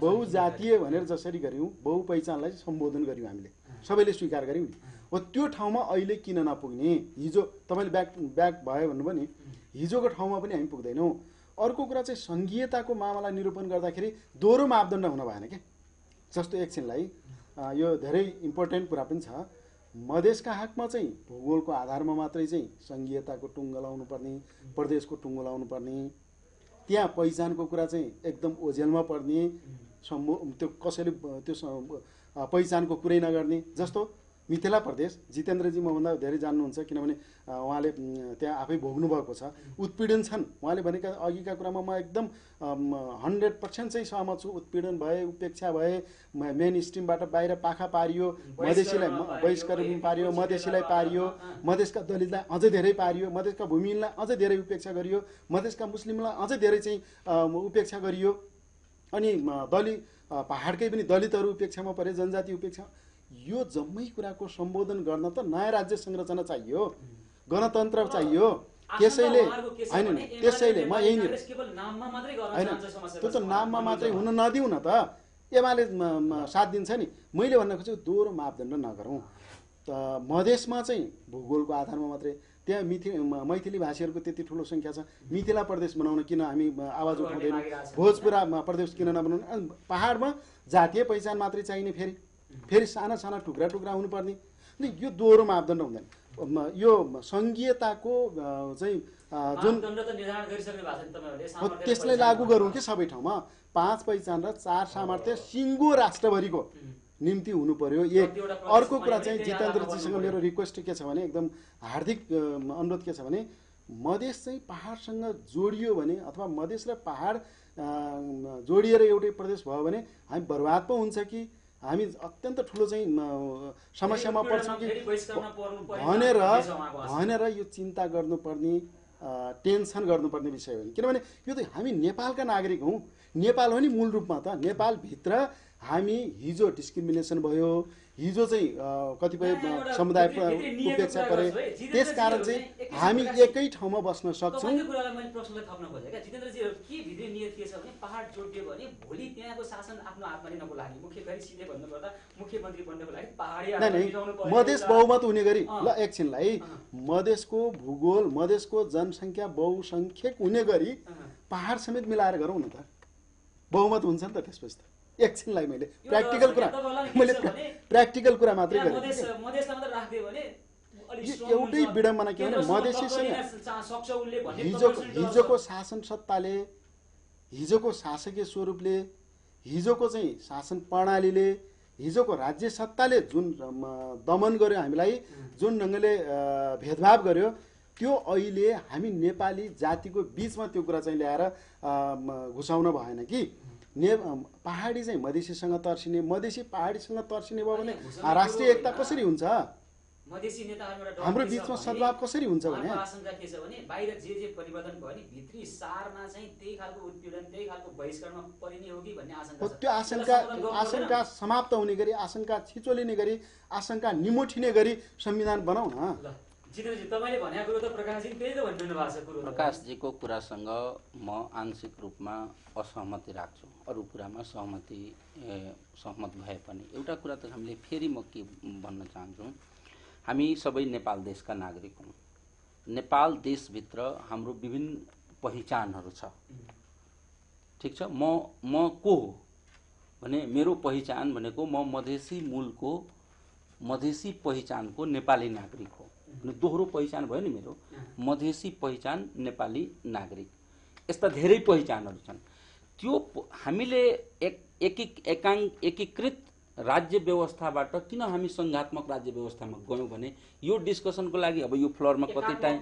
बहुजातीय भनेर जसरी गऱ्यौँ बहु पहिचानलाई सम्बोधन गऱ्यौँ हामीले। सबैले स्वीकार गऱ्यौँ नि। हो त्यो ठाउँमा अहिले किन नपुग्ने? हिजो तपाईँले ब्याक ब्याक भयो भन्नुभयो नि। हिजोको ठाउँमा पनि हामी पुग्दैनौँ। अर्को कुरा चाहिँ सङ्घीयताको मामला निरूपण गर्दाखेरि दोहोरो मापदण्ड हुन भएन क्या। जस्तो एकछिनलाई यो धेरै इम्पोर्टेन्ट कुरा पनि छ। मधेसका हकमा चाहिँ भूगोलको आधारमा मात्रै चाहिँ सङ्घीयताको टुङ्गो लाउनु पर्ने प्रदेशको टुङ्गो लाउनु पर्ने त्यहाँ पहिचानको कुरा चाहिँ एकदम ओझेलमा पर्ने। सम्बो त्यो कसैले त्यो पहिचानको कुरै नगर्ने। जस्तो मिथिला प्रदेश जितेन्द्रजी मभन्दा धेरै जान्नुहुन्छ किनभने उहाँले त्यहाँ आफै भोग्नु भएको छ। उत्पीडन छन्। उहाँले भनेका अघिका कुरामा म एकदम हन्ड्रेड पर्सेन्ट चाहिँ सहमत छु। उत्पीडन भए उपेक्षा भए मेन स्ट्रिमबाट बाहिर पाखा पारियो मधेसीलाई बहिष्करण पारियो मधेसीलाई पारियो मधेसका दलितलाई अझै धेरै पारियो मधेसका भूमिहीनलाई अझै धेरै उपेक्षा गरियो मधेसका मुस्लिमलाई अझै धेरै चाहिँ उपेक्षा गरियो। अनि दलित पहाडकै पनि दलितहरू उपेक्षामा परे जनजाति उपेक्षा यो जम्मै कुराको सम्बोधन गर्न त नयाँ राज्य संरचना चाहियो गणतन्त्र चाहियो। त्यसैले होइन त्यसैले म यहीँनिर होइन त्यो त नाममा मात्रै हुन नदिउँ न त एमाले साथ दिन्छ नि। मैले भन्न खोजेको दोहोरो मापदण्ड नगरौँ। त मधेसमा चाहिँ भूगोलको आधारमा मात्रै त्यहाँ मिथि मैथिली भाषीहरूको त्यति ठुलो सङ्ख्या छ। मिथिला प्रदेश बनाउन किन हामी आवाज उठाउँदैनौँ। भोजपुरा प्रदेश किन नबनाउनु? पहाडमा जातीय पहिचान मात्रै चाहिने फेरि। फेरि साना साना टुक्रा टुक्रा हुनुपर्ने। अनि यो दोहोरो मापदण्ड हुँदैन। यो सङ्घीयताको चाहिँ जुन हो त्यसलाई लागू गरौँ। कि सबै ठाउँमा? पाँच पहिचान र चार सामर्थ्य सिङ्गो राष्ट्रभरिको निम्ति हुनु पर्यो एक अर्को कुरा चाहिँ जितेन्द्रजीसँग मेरो रिक्वेस्ट के छ भने एकदम हार्दिक अनुरोध के छ भने मधेस चाहिँ पहाडसँग जोडियो भने अथवा मधेस र पहाड जोडिएर एउटै प्रदेश भयो भने हामी बर्बाद पो हुन्छ कि? हामी अत्यन्त ठुलो चाहिँ समस्यामा पर्छौँ कि भनेर। भनेर यो चिन्ता गर्नुपर्ने टेन्सन गर्नुपर्ने विषय हो किनभने यो त हामी नेपालका नागरिक हौँ। नेपाल हो नि मूल रूपमा त। नेपालभित्र हामी हिजो डिस्क्रिमिनेसन भयो हिजो चाहिँ कतिपय समुदाय उपेक्षा परे। है। त्यस कारण चाहिँ हामी एकै ठाउँमा बस्न सक्छौँ। पहाड जोडियो भने भोलि त्यहाँको शासन आफ्नो हातमा लिनको लागि मुख्य गरी सिधै भन्नुपर्दा मुख्यमन्त्री बन्नको लागि पहाडी नै आधारमा नै मिलाउनु पर्ने मधेस बहुमत हुने गरी। ल एकछिनलाई। अँ। मधेसको भूगोल मधेसको जनसङ्ख्या बहुसङ्ख्यक हुने गरी। पहाड समेत मिलाएर गरौँ न त। बहुमत हुन्छ नि त त्यसपछि त। एकछिनलाई मैले प्र्याक्टिकल कुरा। मैले प्र्याक्टिकल कुरा मात्रै गरेँ। एउटै। विडम्बना के भने मधेसीसँग हिजो। हिजोको शासन सत्ताले हिजोको शासकीय स्वरूपले हिजोको चाहिँ शासन प्रणालीले हिजोको राज्य सत्ताले जुन दमन गर्यो हामीलाई जुन ढङ्गले भेदभाव गर्यो त्यो अहिले हामी नेपाली जातिको बिचमा त्यो कुरा चाहिँ ल्याएर घुसाउन भएन कि। ने पहाडी चाहिँ मधेसीसँग तर्सिने मधेसी पहाडीसँग तर्सिने भयो भने राष्ट्रिय एकता। कसरी हुन्छ? हाम्रो बिचमा सद्भाव कसरी हुन्छ भने? आशंका के छ भने बाहिर जे जे परिवर्तन भयो नि भित्री सारमा चाहिँ त्यही खालको उत्पीडन त्यही खालको बहिष्कारमा परिने हो कि भन्ने आशंका त्यो आशंका आशंका समाप्त हुने गरी आशंका छिचोलिने गरी आशंका निमोठिने गरी संविधान बनाऊ न। प्रकाशजीको कुरासँग म आंशिक रूपमा असहमति राख्छु। अरू कुरामा सहमति सहमत भए पनि। एउटा कुरा त हामीले फेरि म के भन्न चाहन्छु हामी सबै नेपाल देशका नागरिक हौँ। नेपाल देशभित्र हाम्रो विभिन्न पहिचानहरू छ। ठिक छ? म म को हो? भने मेरो पहिचान भनेको म मधेसी मूलको मधेसी पहिचानको नेपाली नागरिक हो। भने दोहोरो पहिचान भयो नि मेरो। मधेसी पहिचान नेपाली नागरिक। यस्ता धेरै पहिचानहरू छन्। त्यो हामीले एक एकी एकाङ एकीकृत राज्य व्यवस्थाबाट किन हामी सङ्घात्मक राज्य व्यवस्थामा गयौँ भने यो डिस्कसनको लागि अब यो फ्लोरमा कति टाइम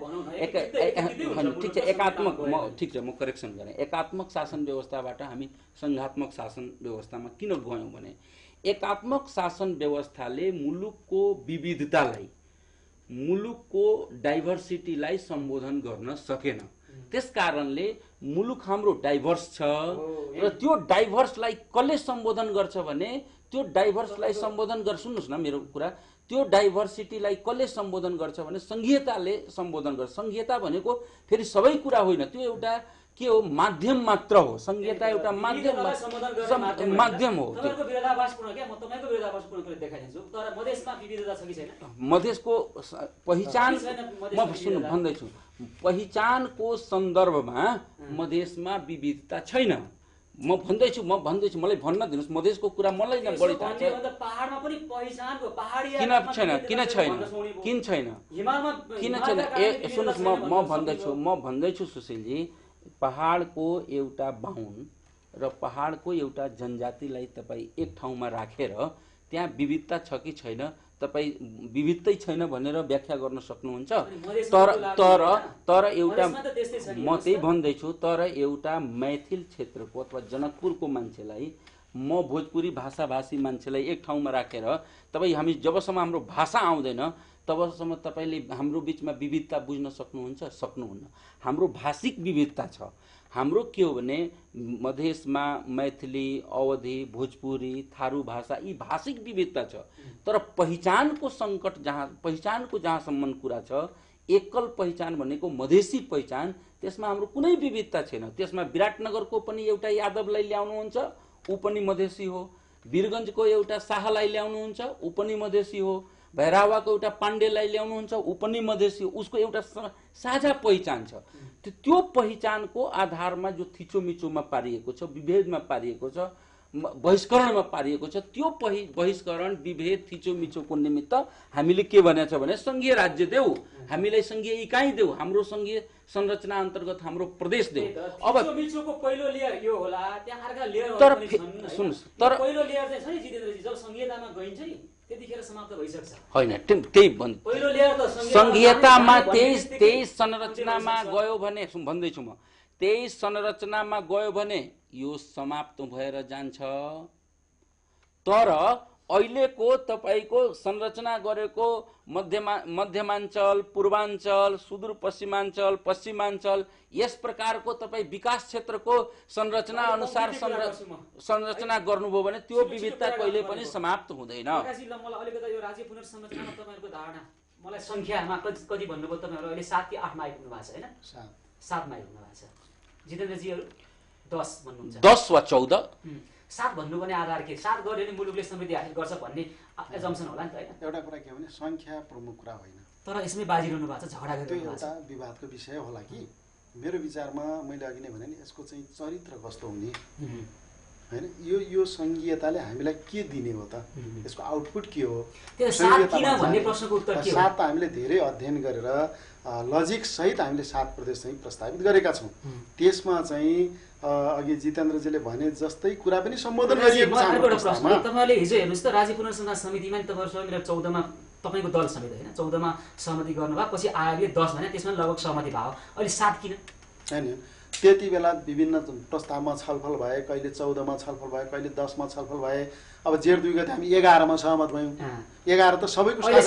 ठिक छ एकात्मक म ठिक छ म करेक्सन गरेँ। एकात्मक शासन व्यवस्थाबाट हामी सङ्घात्मक शासन व्यवस्थामा किन गयौँ भने एकात्मक शासन व्यवस्थाले मुलुकको विविधतालाई मुलुकको डाइभर्सिटीलाई सम्बोधन गर्न सकेन। त्यस कारणले मुलुक हाम्रो डाइभर्स छ र त्यो डाइभर्सलाई कसले सम्बोधन गर्छ भने त्यो डाइभर्सलाई सम्बोधन गर् सुन्नुहोस् न मेरो कुरा त्यो डाइभर्सिटीलाई कसले सम्बोधन गर्छ भने सङ्घीयताले सम्बोधन गर्छ। सङ्घीयता भनेको फेरि सबै कुरा होइन। त्यो एउटा के हो? माध्यम मात्र हो। सङ्घीयता एउटा माध्यम माध्यम हो। मधेसको पहिचान म मधेसमा सुन विविधता? भन्दैछु। पहिचानको सन्दर्भमा मधेसमा विविधता छैन। म भन्दैछु म भन्दैछु मलाई भन्न दिनुहोस् मधेसको कुरा मलाई नै बढी थाहा छ। किन छैन? किन छैन। किन छैन? किन छैन? ए सुन्नुहोस् म म भन्दैछु। म भन्दैछु सुशीलजी पहाडको एउटा बाहुन र पहाडको एउटा जनजातिलाई तपाईँ एक ठाउँमा राखेर त्यहाँ विविधता छ कि छैन तपाईँ विविधतै छैन भनेर व्याख्या गर्न सक्नुहुन्छ तर तर। तर एउटा म त्यही। भन्दैछु तर एउटा मैथिल क्षेत्रको अथवा जनकपुरको मान्छेलाई म भोजपुरी भाषाभाषी मान्छेलाई एक ठाउँमा राखेर तपाईँ हामी जबसम्म हाम्रो भाषा आउँदैन तबसम्म तपाईँले हाम्रो बिचमा विविधता बुझ्न सक्नुहुन्छ सक्नुहुन्न। हाम्रो भाषिक विविधता छ। हाम्रो के हो भने मधेसमा मैथिली अवधि भोजपुरी थारू भाषा यी भाषिक विविधता छ। तर पहिचानको सङ्कट जहाँ पहिचानको जहाँसम्म कुरा छ एकल पहिचान भनेको मधेसी पहिचान त्यसमा हाम्रो कुनै विविधता छैन। त्यसमा विराटनगरको पनि एउटा यादवलाई ल्याउनुहुन्छ ऊ पनि मधेसी हो। वीरगञ्जको एउटा शाहलाई ल्याउनुहुन्छ ऊ पनि मधेसी हो। भैरावाको एउटा पाण्डेलाई ल्याउनुहुन्छ ऊ पनि मधेसी उसको एउटा साझा पहिचान छ। त्यो त्यो पहिचानको आधारमा जो थिचोमिचोमा पारिएको छ विभेदमा पारिएको छ बहिष्करणमा पारिएको छ त्यो पहि बहिष्करण विभेद थिचोमिचोको निमित्त हामीले के भनेको छ भने सङ्घीय राज्य देऊ। हामीलाई सङ्घीय इकाइ देऊ हाम्रो सङ्घीय संरचना अन्तर्गत हाम्रो प्रदेश देऊ। अब पहिलो लेयर यो होला त्यहाँ अर्का लेयर तर? सुन्नुहोस्, तर- पहिलो लेयर चाहिँ जितेन्द्रजी जब संहितामा गइन्छ नि होइन त्यो- त्यही भन् पहिलो लेयर त संहितामा संघीयतामा जाने त्यही बित्तिकै त्यही अन्त्य संरचनामा। गयो भने भन्दैछु म। त्यही संरचनामा गयो भने यो समाप्त भएर जान्छ। तर अहिलेको तपाईँको संरचना गरेको मध्यमा मध्यमाञ्चल पूर्वाञ्चल सुदूरपश्चिमाञ्चल पश्चिमाञ्चल यस प्रकारको तपाईँ विकास क्षेत्रको संरचना अनुसार संर- संरचना गर्नुभयो भने त्यो विविधता कहिले पनि समाप्त हुँदैन। मलाई अलिकति यो राज्य पुनर्संरचनामा तपाईँहरूको धारणा मलाई सङ्ख्यामा कति कति भन्नुभयो तपाईँहरू अहिले सात कि आठमा आइपुग्नु भएको छ होइन? सात। सातमा आइपुग्नु भएको छ। जितेन्द्रजीहरू दस भन्नुहुन्छ। दस वा चौध? हुँ। सात भन्नु भने आधार के? सात गऱ्यो भने मुलुकले समृद्धि हासिल गर्छ भन्ने एजम्सन होला नि त होइन एउटा कुरा के हो भने सङ्ख्या प्रमुख कुरा होइन। तर यसमै बाजिरहनु भएको छ झगडा त्यो एउटा विवादको विषय होला कि। मेरो विचारमा मैले अघि नै भने नि यसको चाहिँ चरित्र कस्तो हुने। होइन यो यो सङ्घीयताले हामीलाई के दिने हो त। यसको आउटपुट के हो? सात त हामीले धेरै अध्ययन गरेर लजिक सहित हामीले सात प्रदेश चाहिँ प्रस्तावित गरेका छौँ। त्यसमा चाहिँ अघि जितेन्द्रजीले भने जस्तै कुरा पनि सम्बोधन गरिएको छ तपाईँले हिजो हेर्नुहोस् त राज्य पुनर्संरचना समितिमा नि तपाईँहरू मिलेर चौधमा तपाईँको दल समेत होइन चौधमा सहमति गर्नुभयो पछि आयोगले दस भने त्यसमा लगभग सहमति भयो। अहिले सात किन? होइन। त्यति बेला विभिन्न प्रस्तावमा छलफल भए कहिले चौधमा छलफल भए कहिले दसमा छलफल भए अब जेठ दुई गते हामी एघारमा सहमत भयौँ। एघार त सबैको होइन?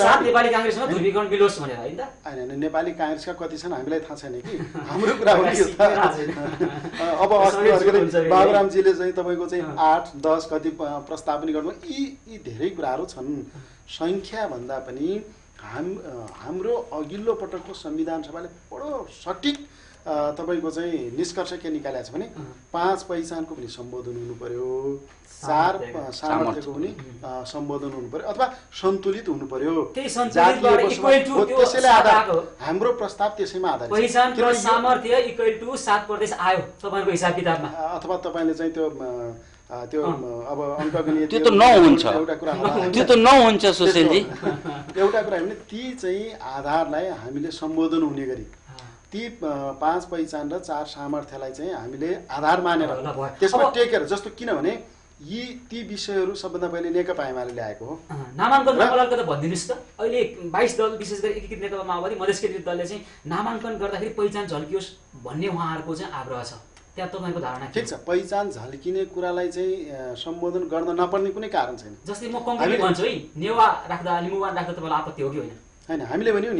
त होइन? नेपाली काङ्ग्रेसका कति छन् हामीलाई थाहा छैन कि? हाम्रो कुरा हो कि अब अस्ति भर्खरै बाबुरामजीले चाहिँ तपाईँको चाहिँ आठ दस कति प्रस्ताव पनि गर्नु यी यी धेरै कुराहरू छन्। सङ्ख्या भन्दा पनि हाम हाम्रो अघिल्लो पटकको संविधान सभाले बडो सठिक तपाईँको चाहिँ निष्कर्ष के निकालेको छ भने पाँच पहिचानको पनि सम्बोधन हुनु पर्यो। चार सामर्थ्यको। पनि सम्बोधन हुनु पर्यो अथवा सन्तुलित हुनु पर्यो। त्यसैले आधार। हाम्रो प्रस्ताव त्यसैमा आधारित सामर्थ्य इक्वल टु सात प्रदेश आयो तपाईँको हिसाब किताबमा। अथवा तपाईँले चाहिँ त्यो त्यो अब अङ्कगणित त्यो त नहुन्छ। एउटा कुरा। त्यो त नहुन्छ सुशीलजी एउटा कुरा भने ती चाहिँ आधारलाई हामीले सम्बोधन हुने गरी ती पाँच पहिचान र चार सामर्थ्यलाई चाहिँ हामीले आधार मानेर। त्यसमा टेकेर जस्तो किनभने यी ती विषयहरू सबभन्दा पहिले नेकपा एमाले ल्याएको हो। नामाङ्कन त भनिदिनुहोस् त। अहिले बाइस दल विशेष गरी एकीकृत नेकपा माओवादी मधेस केन्द्रित दलले चाहिँ नामाङ्कन गर्दाखेरि पहिचान झल्कियोस् भन्ने उहाँहरूको चाहिँ आग्रह छ। त्यहाँ तपाईँको धारणा के ठिक छ। पहिचान झल्किने कुरालाई चाहिँ सम्बोधन गर्न नपर्ने कुनै कारण छैन। जस्तै म हामीले- भन्छु है नेवा राख्दा लिम्बुवान राख्दा तपाईँलाई आपत्ति हो कि होइन? होइन हामीले भन्यौँ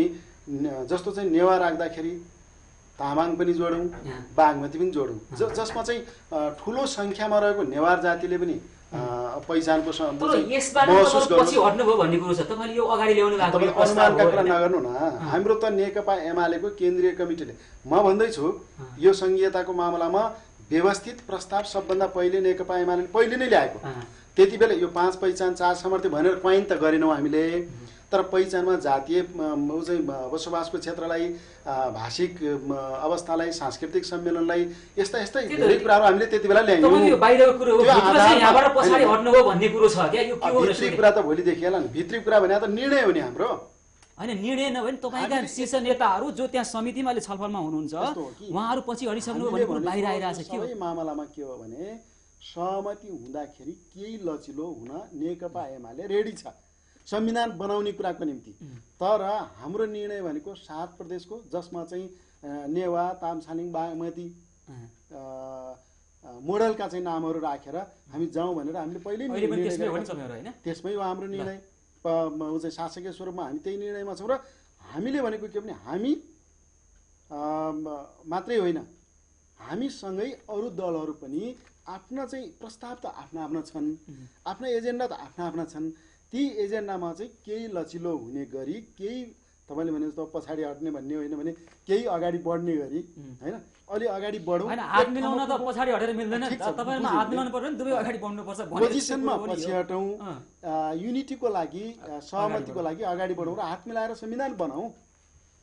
न- जस्तो चाहिँ नेवा राख्दाखेरि तामाङ पनि जोडौँ। बागमती पनि जोडौँ। ज जसमा चाहिँ ठुलो सङ्ख्यामा रहेको नेवार जातिले पनि पहिचानको अनुमानका कुरा? नगर्नु न हाम्रो त नेकपा एमालेको केन्द्रीय कमिटीले। म भन्दैछु यो सङ्घीयताको मामलामा व्यवस्थित प्रस्ताव सबभन्दा पहिले नेकपा एमाले पहिले नै ल्याएको। त्यति बेला यो पाँच पहिचान चार सामर्थ्य भनेर क्वाइन त गरेनौँ हामीले। तर पहिचानमा जातीय चाहिँ बसोबासको क्षेत्रलाई भाषिक अवस्थालाई सांस्कृतिक सम्मेलनलाई यस्ता यस्तै धेरै कुराहरू हामीले त्यति बेला ल्यायौँ। भित्र कुरो छ त भोलि देखिएला नि। भित्री कुरा भने त निर्णय हो नि हाम्रो। होइन निर्णय नभए पनि तपाईँका शीर्ष नेताहरू जो त्यहाँ समितिमा अहिले छलफलमा हुनुहुन्छ उहाँहरू पछि हटिसक्नु हामीले भन्ने कुरो बाहिर भनेको आइरहेछ के मामलामा के हो भने सहमति हुँदाखेरि केही लचिलो हुन नेकपा एमाले रेडी छ। संविधान बनाउने कुराको निम्ति। तर हाम्रो निर्णय भनेको सात प्रदेशको जसमा चाहिँ नेवा तामसालिङ बागमती मोडलका चाहिँ नामहरू राखेर हामी जाउँ भनेर हामीले पहिल्यै त्यसमै हो हाम्रो निर्णय। ऊ चाहिँ शासकीय स्वरूपमा हामी त्यही निर्णयमा छौँ र हामीले भनेको के भने हामी मात्रै होइन। हामीसँगै अरू दलहरू पनि आफ्ना चाहिँ प्रस्ताव त आफ्ना आफ्ना छन्। आफ्ना एजेन्डा त आफ्ना आफ्ना छन्। ती एजेन्डामा चाहिँ केही लचिलो हुने गरी केही तपाईँले भने जस्तो पछाडि हट्ने भन्ने होइन भने केही अगाडि बढ्ने गरी होइन? अलि अगाडि बढौँ। हात मिलाउन त पछाडि हटेर मिल्दैन तपाईँमा हात मिलाउनु पर्यो नि दुवै अगाडि बढ्नुपर्छ भने पोजिसनमा पछि। हटौँ। युनिटीको लागि सहमतिको लागि अगाडि बढौँ र हात मिलाएर संविधान बनाऊ।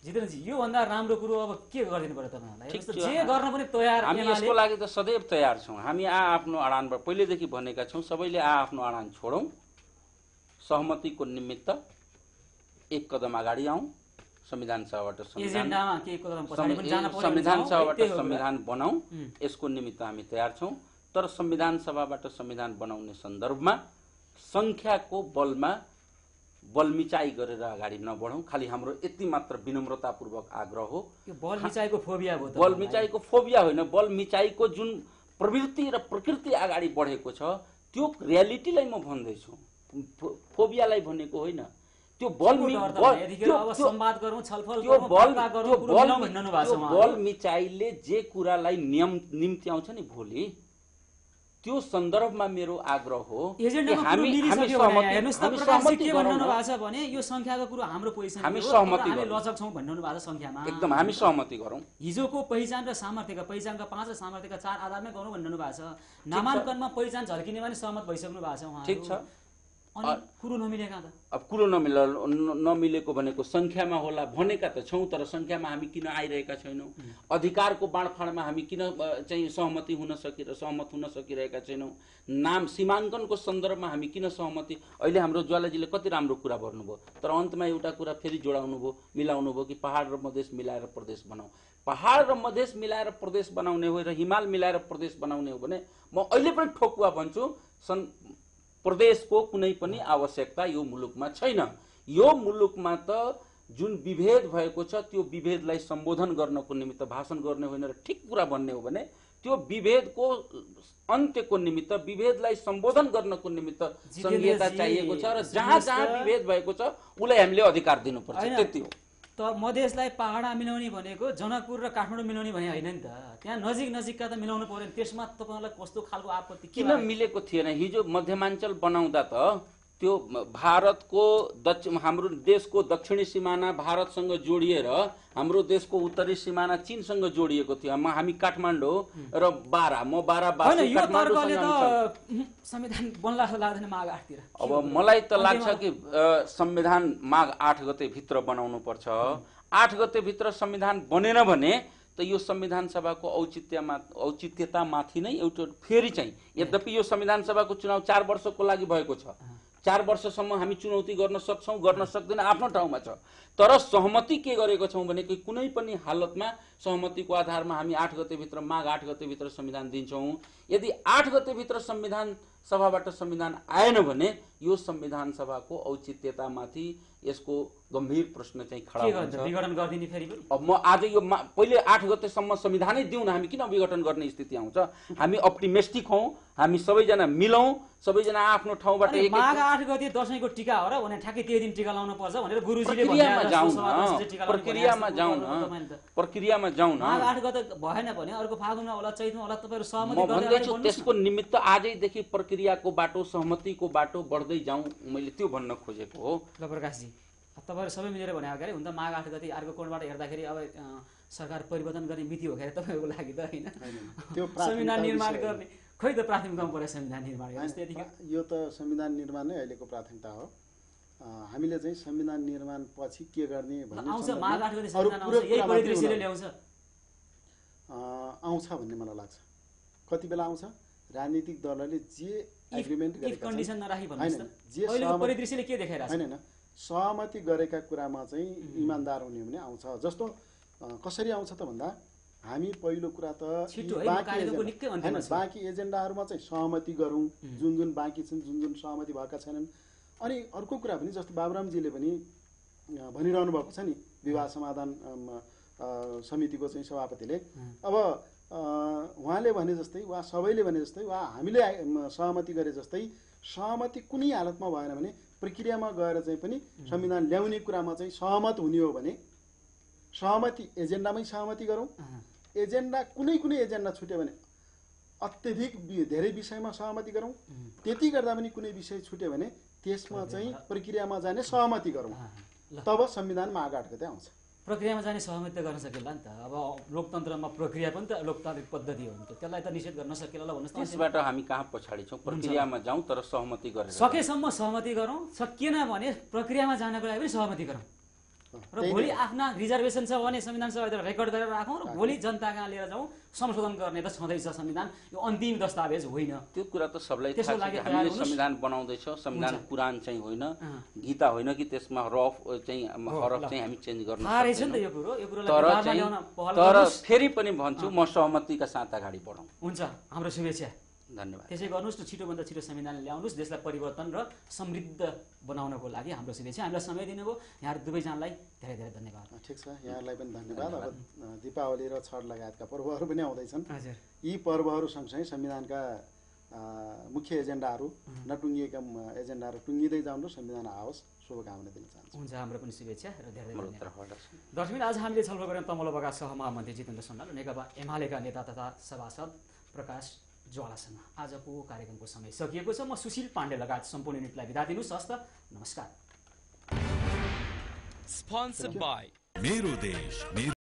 जितेन्द्रजी योभन्दा राम्रो कुरो अब के गरिदिनु पर्यो तपाईँहरूलाई। जे गर्न पनि तयार हामी यसको लागि त सदैव तयार छौँ। हामी आ आफ्नो अडानबाट पहिलेदेखि भनेका छौँ सबैले आ आफ्नो अडान छोडौँ। सहमतिको निमित्त एक कदम अगाडि आउँ संविधान सभाबाट संविधान है, सभाबाट हो। संविधान बनाऊ. यसको निमित्त हामी तयार छौँ तर संविधान सभाबाट संविधान बनाउने सन्दर्भमा सङ्ख्याको बलमा बलमिचाइ गरेर अगाडि नबढौँ खालि हाम्रो यति मात्र विनम्रतापूर्वक आग्रह हो यो बल मिचाइको फोबिया भयो बल तपाईँहरूलाई। मिचाइको फोबिया होइन बल मिचाइको जुन प्रवृत्ति र प्रकृति अगाडि बढेको छ त्यो रियालिटीलाई म भन्दैछु फोबियालाई भनेको होइन। त्यो बल बल- भने? मिचाइले जे कुरालाई नियम निम्ति आउँछ नि भोलि त्यो सन्दर्भमा मेरो आग्रह हो भने भने यो संख्याको कुरो हाम्रो हामी सहमति। लचक छौँ भन्नु भएको छ एकदम हामी सहमति गरौँ। हिजोको पहिचान र सामर्थ्यका पहिचानका पाँच र सामर्थ्यका चार आधारमै गरौँ भन्नु भएको छ। नामाङ्कनमा पहिचान झल्किने पनि सहमत भइसक्नु भएको छ ठिक छ। कुरो नमिलेका त। अब कुरो नमिल नमिलेको भनेको सङ्ख्यामा होला भनेका त छौँ तर सङ्ख्यामा हामी किन आइरहेका छैनौँ? अधिकारको बाँडफाँडमा हामी किन चाहिँ सहमति हुन सकि सहमत हुन सकिरहेका छैनौँ? नाम सीमाङ्कनको सन्दर्भमा हामी किन सहमति? अहिले हाम्रो ज्वालाजीले कति राम्रो कुरा गर्नुभयो तर अन्तमा एउटा कुरा फेरि जोडाउनु भयो मिलाउनु भयो कि पहाड र मधेस मिलाएर प्रदेश बनाऊ। पहाड र मधेस मिलाएर प्रदेश बनाउने हो र हिमाल मिलाएर प्रदेश बनाउने हो भने म अहिले पनि ठोकुवा भन्छु सन् प्रदेशको कुनै पनि आवश्यकता यो मुलुकमा छैन यो मुलुकमा त जुन विभेद भएको छ त्यो विभेदलाई सम्बोधन गर्नको निमित्त भाषण गर्ने होइन र ठिक कुरा भन्ने हो भने त्यो विभेदको अन्त्यको निमित्त विभेदलाई सम्बोधन गर्नको निमित्त संहिता चाहिएको छ र जहाँ जहाँ। विभेद भएको छ उसलाई हामीले अधिकार दिनुपर्छ। त्यति हो त मधेसलाई पहाडा मिलाउने भनेको जनकपुर र काठमाडौँ मिलाउने भने होइन नि त। त्यहाँ नजिक नजिकका त मिलाउनु पर्यो नि। त्यसमा तपाईँलाई कस्तो खालको आपत्ति किन? मिलेको थिएन? हिजो मध्यमाञ्चल बनाउँदा त त्यो भारतको दक्षिण हाम्रो देशको दक्षिणी सिमाना भारतसँग जोडिएर हाम्रो देशको उत्तरी सिमाना चिनसँग जोडिएको थियो। म हामी काठमाडौँ र बारा म आठतिर अब मलाई त लाग्छ कि संविधान माघ आठ गते भित्र बनाउनु पर्छ। आठ गते भित्र संविधान बनेन भने त यो संविधान सभाको औचित्यमा औचित्यतामाथि नै एउटा फेरि चाहिँ। यद्यपि यो संविधान सभाको चुनाव चार वर्षको लागि भएको छ। चार वर्षसम्म हामी चुनौती गर्न सक्छौँ गर्न सक्दैन आफ्नो ठाउँमा छ। तर सहमति के गरेको छौँ भने कुनै पनि हालतमा सहमतिको आधारमा हामी आठ गतेभित्र माघ आठ गतेभित्र संविधान दिन्छौँ। यदि आठ गतेभित्र संविधान सभाबाट संविधान आएन भने यो संविधान सभाको औचित्यतामाथि यसको गम्भीर प्रश्न चाहिँ खडा हुन्छ। गर्छ? विघटन गरिदिने फेरि पनि? अब म आज यो पहिले आठ गतेसम्म संविधानै दिउँ न हामी किन विघटन गर्ने स्थिति आउँछ? हामी अप्टिमेस्टिक हौँ हामी सबैजना मिलौँ सबैजना आफ्नो ठाउँबाट माघ आठ गते दसैँको टिका हो र भने ठ्याक्कै त्यही दिन टिका लाउन पर्छ भनेर गुरुजीले प्रक्रियामा जाउँ प्रक्रियामा जाउँ। प्रक्रियामा जाउँ माघ न। आठ गते भएन भने अर्को फागुनमा होला चैतमा होला तपाईँहरू सहमति भन्दैछु। त्यसको निमित्त आजैदेखि प्रक्रियाको बाटो सहमतिको बाटो बढ्दै जाउँ मैले त्यो भन्न खोजेको हो। ल प्रकाशजी अब तपाईँहरू सबै मिलेर भने अगाडि हुन त माघ आठ गते अर्को कोणबाट हेर्दाखेरि अब सरकार परिवर्तन गर्ने मिति हो क्या तपाईँहरूको लागि त होइन। त्यो संविधान निर्माण। गर्ने खै त प्राथमिकतामा पऱ्यो संविधान निर्माण यो त संविधान निर्माण नै अहिलेको प्राथमिकता हो। हामीले चाहिँ संविधान निर्माण पछि के गर्ने भन्ने आउँछ भन्ने मलाई लाग्छ। कति बेला आउँछ? राजनीतिक दलहरूले जे एग्रिमेन्ट होइन, सहमति- गरेका कुरामा चाहिँ इमान्दार हुने भने आउँछ। जस्तो कसरी आउँछ त भन्दा हामी पहिलो कुरा त। बाँकी एजेन्डाहरूमा चाहिँ सहमति गरौँ। जुन जुन बाँकी छन् जुन जुन सहमति भएका छैनन् अनि अर्को कुरा पनि जस्तो बाबुरामजीले पनि भनिरहनु भएको छ नि विवाह समाधान समितिको चाहिँ सभापतिले। अब उहाँले भने जस्तै वा सबैले भने जस्तै वा हामीले सहमति गरे जस्तै सहमति कुनै हालतमा भएन भने प्रक्रियामा गएर चाहिँ पनि संविधान ल्याउने कुरामा चाहिँ सहमत हुने हो भने सहमति एजेन्डामै सहमति गरौँ। एजेन्डा कुनै कुनै एजेन्डा छुट्यो भने अत्यधिक धेरै विषयमा सहमति गरौँ। त्यति गर्दा पनि कुनै विषय छुट्यो भने त्यसमा चाहिँ प्रक्रियामा जाने सहमति गरौँ। तब संविधानमा आघात कतै आउँछ। प्रक्रियामा जाने सहमति त गर्न सकिएला नि त। अब लोकतन्त्रमा प्रक्रिया पनि त लोकतान्त्रिक पद्धति हो नि त। त्यसलाई त निषेध गर्न सकिएला ल भन्नुहोस् त्यसबाट हामी कहाँ पछाडि छौँ? प्रक्रियामा जाउँ तर सहमति गरेर सकेसम्म सहमति गरौँ। सकिएन भने प्रक्रियामा जानको लागि पनि सहमति गरौँ। र भोलि। आफ्ना रिजर्भेसन छ भने संविधान सभातिर रेकर्ड गरेर राखौँ र भोलि जनता कहाँ लिएर जाउँ संशोधन गर्ने त छँदैछ संविधान यो अन्तिम दस्तावेज होइन त्यो कुरा त सबलाई त्यसको छ लागि हामीले। संविधान बनाउँदैछौँ संविधान। कुरान चाहिँ होइन। गीता होइन कि त्यसमा रफ चाहिँ हरफ। चाहिँ हामी चेन्ज गर्न थाहा रहेछ नि त। यो कुरो यो कुरोलाई तर। फेरि पनि भन्छु म सहमतिका साथ अगाडि बढौँ हुन्छ हाम्रो शुभेच्छा धन्यवाद। त्यसै गर्नुहोस् न छिटोभन्दा छिटो संविधान ल्याउनुहोस् देशलाई परिवर्तन र समृद्ध बनाउनको लागि हाम्रो शुभेच्छा हामीलाई समय दिनुभयो। यहाँहरू दुवैजनालाई धेरै धेरै धन्यवाद। ठिक छ। यहाँलाई पनि धन्यवाद। अब दीपावली र छठ लगायतका पर्वहरू पनि आउँदैछन्। हजुर। यी पर्वहरू सँगसँगै संविधानका मुख्य एजेन्डाहरू नटुङ्गिएका एजेन्डाहरू टुङ्गिँदै र संविधान आओस्। शुभकामना दिन चाहन्छु। हुन्छ हाम्रो पनि शुभेच्छा र धेरै छ। दर्शक आज हामीले छलफल गऱ्यौँ तमलोबका सहमहामन्त्री जितेन्द्र सन्डाल र नेकपा एमालेका नेता तथा सभासद प्रकाश ज्वालासँग। आजको कार्यक्रमको समय सकिएको छ। म सुशील पाण्डे लगायत सम्पूर्ण युनिटलाई बिदा दिनुहोस्। हस्त नमस्कार।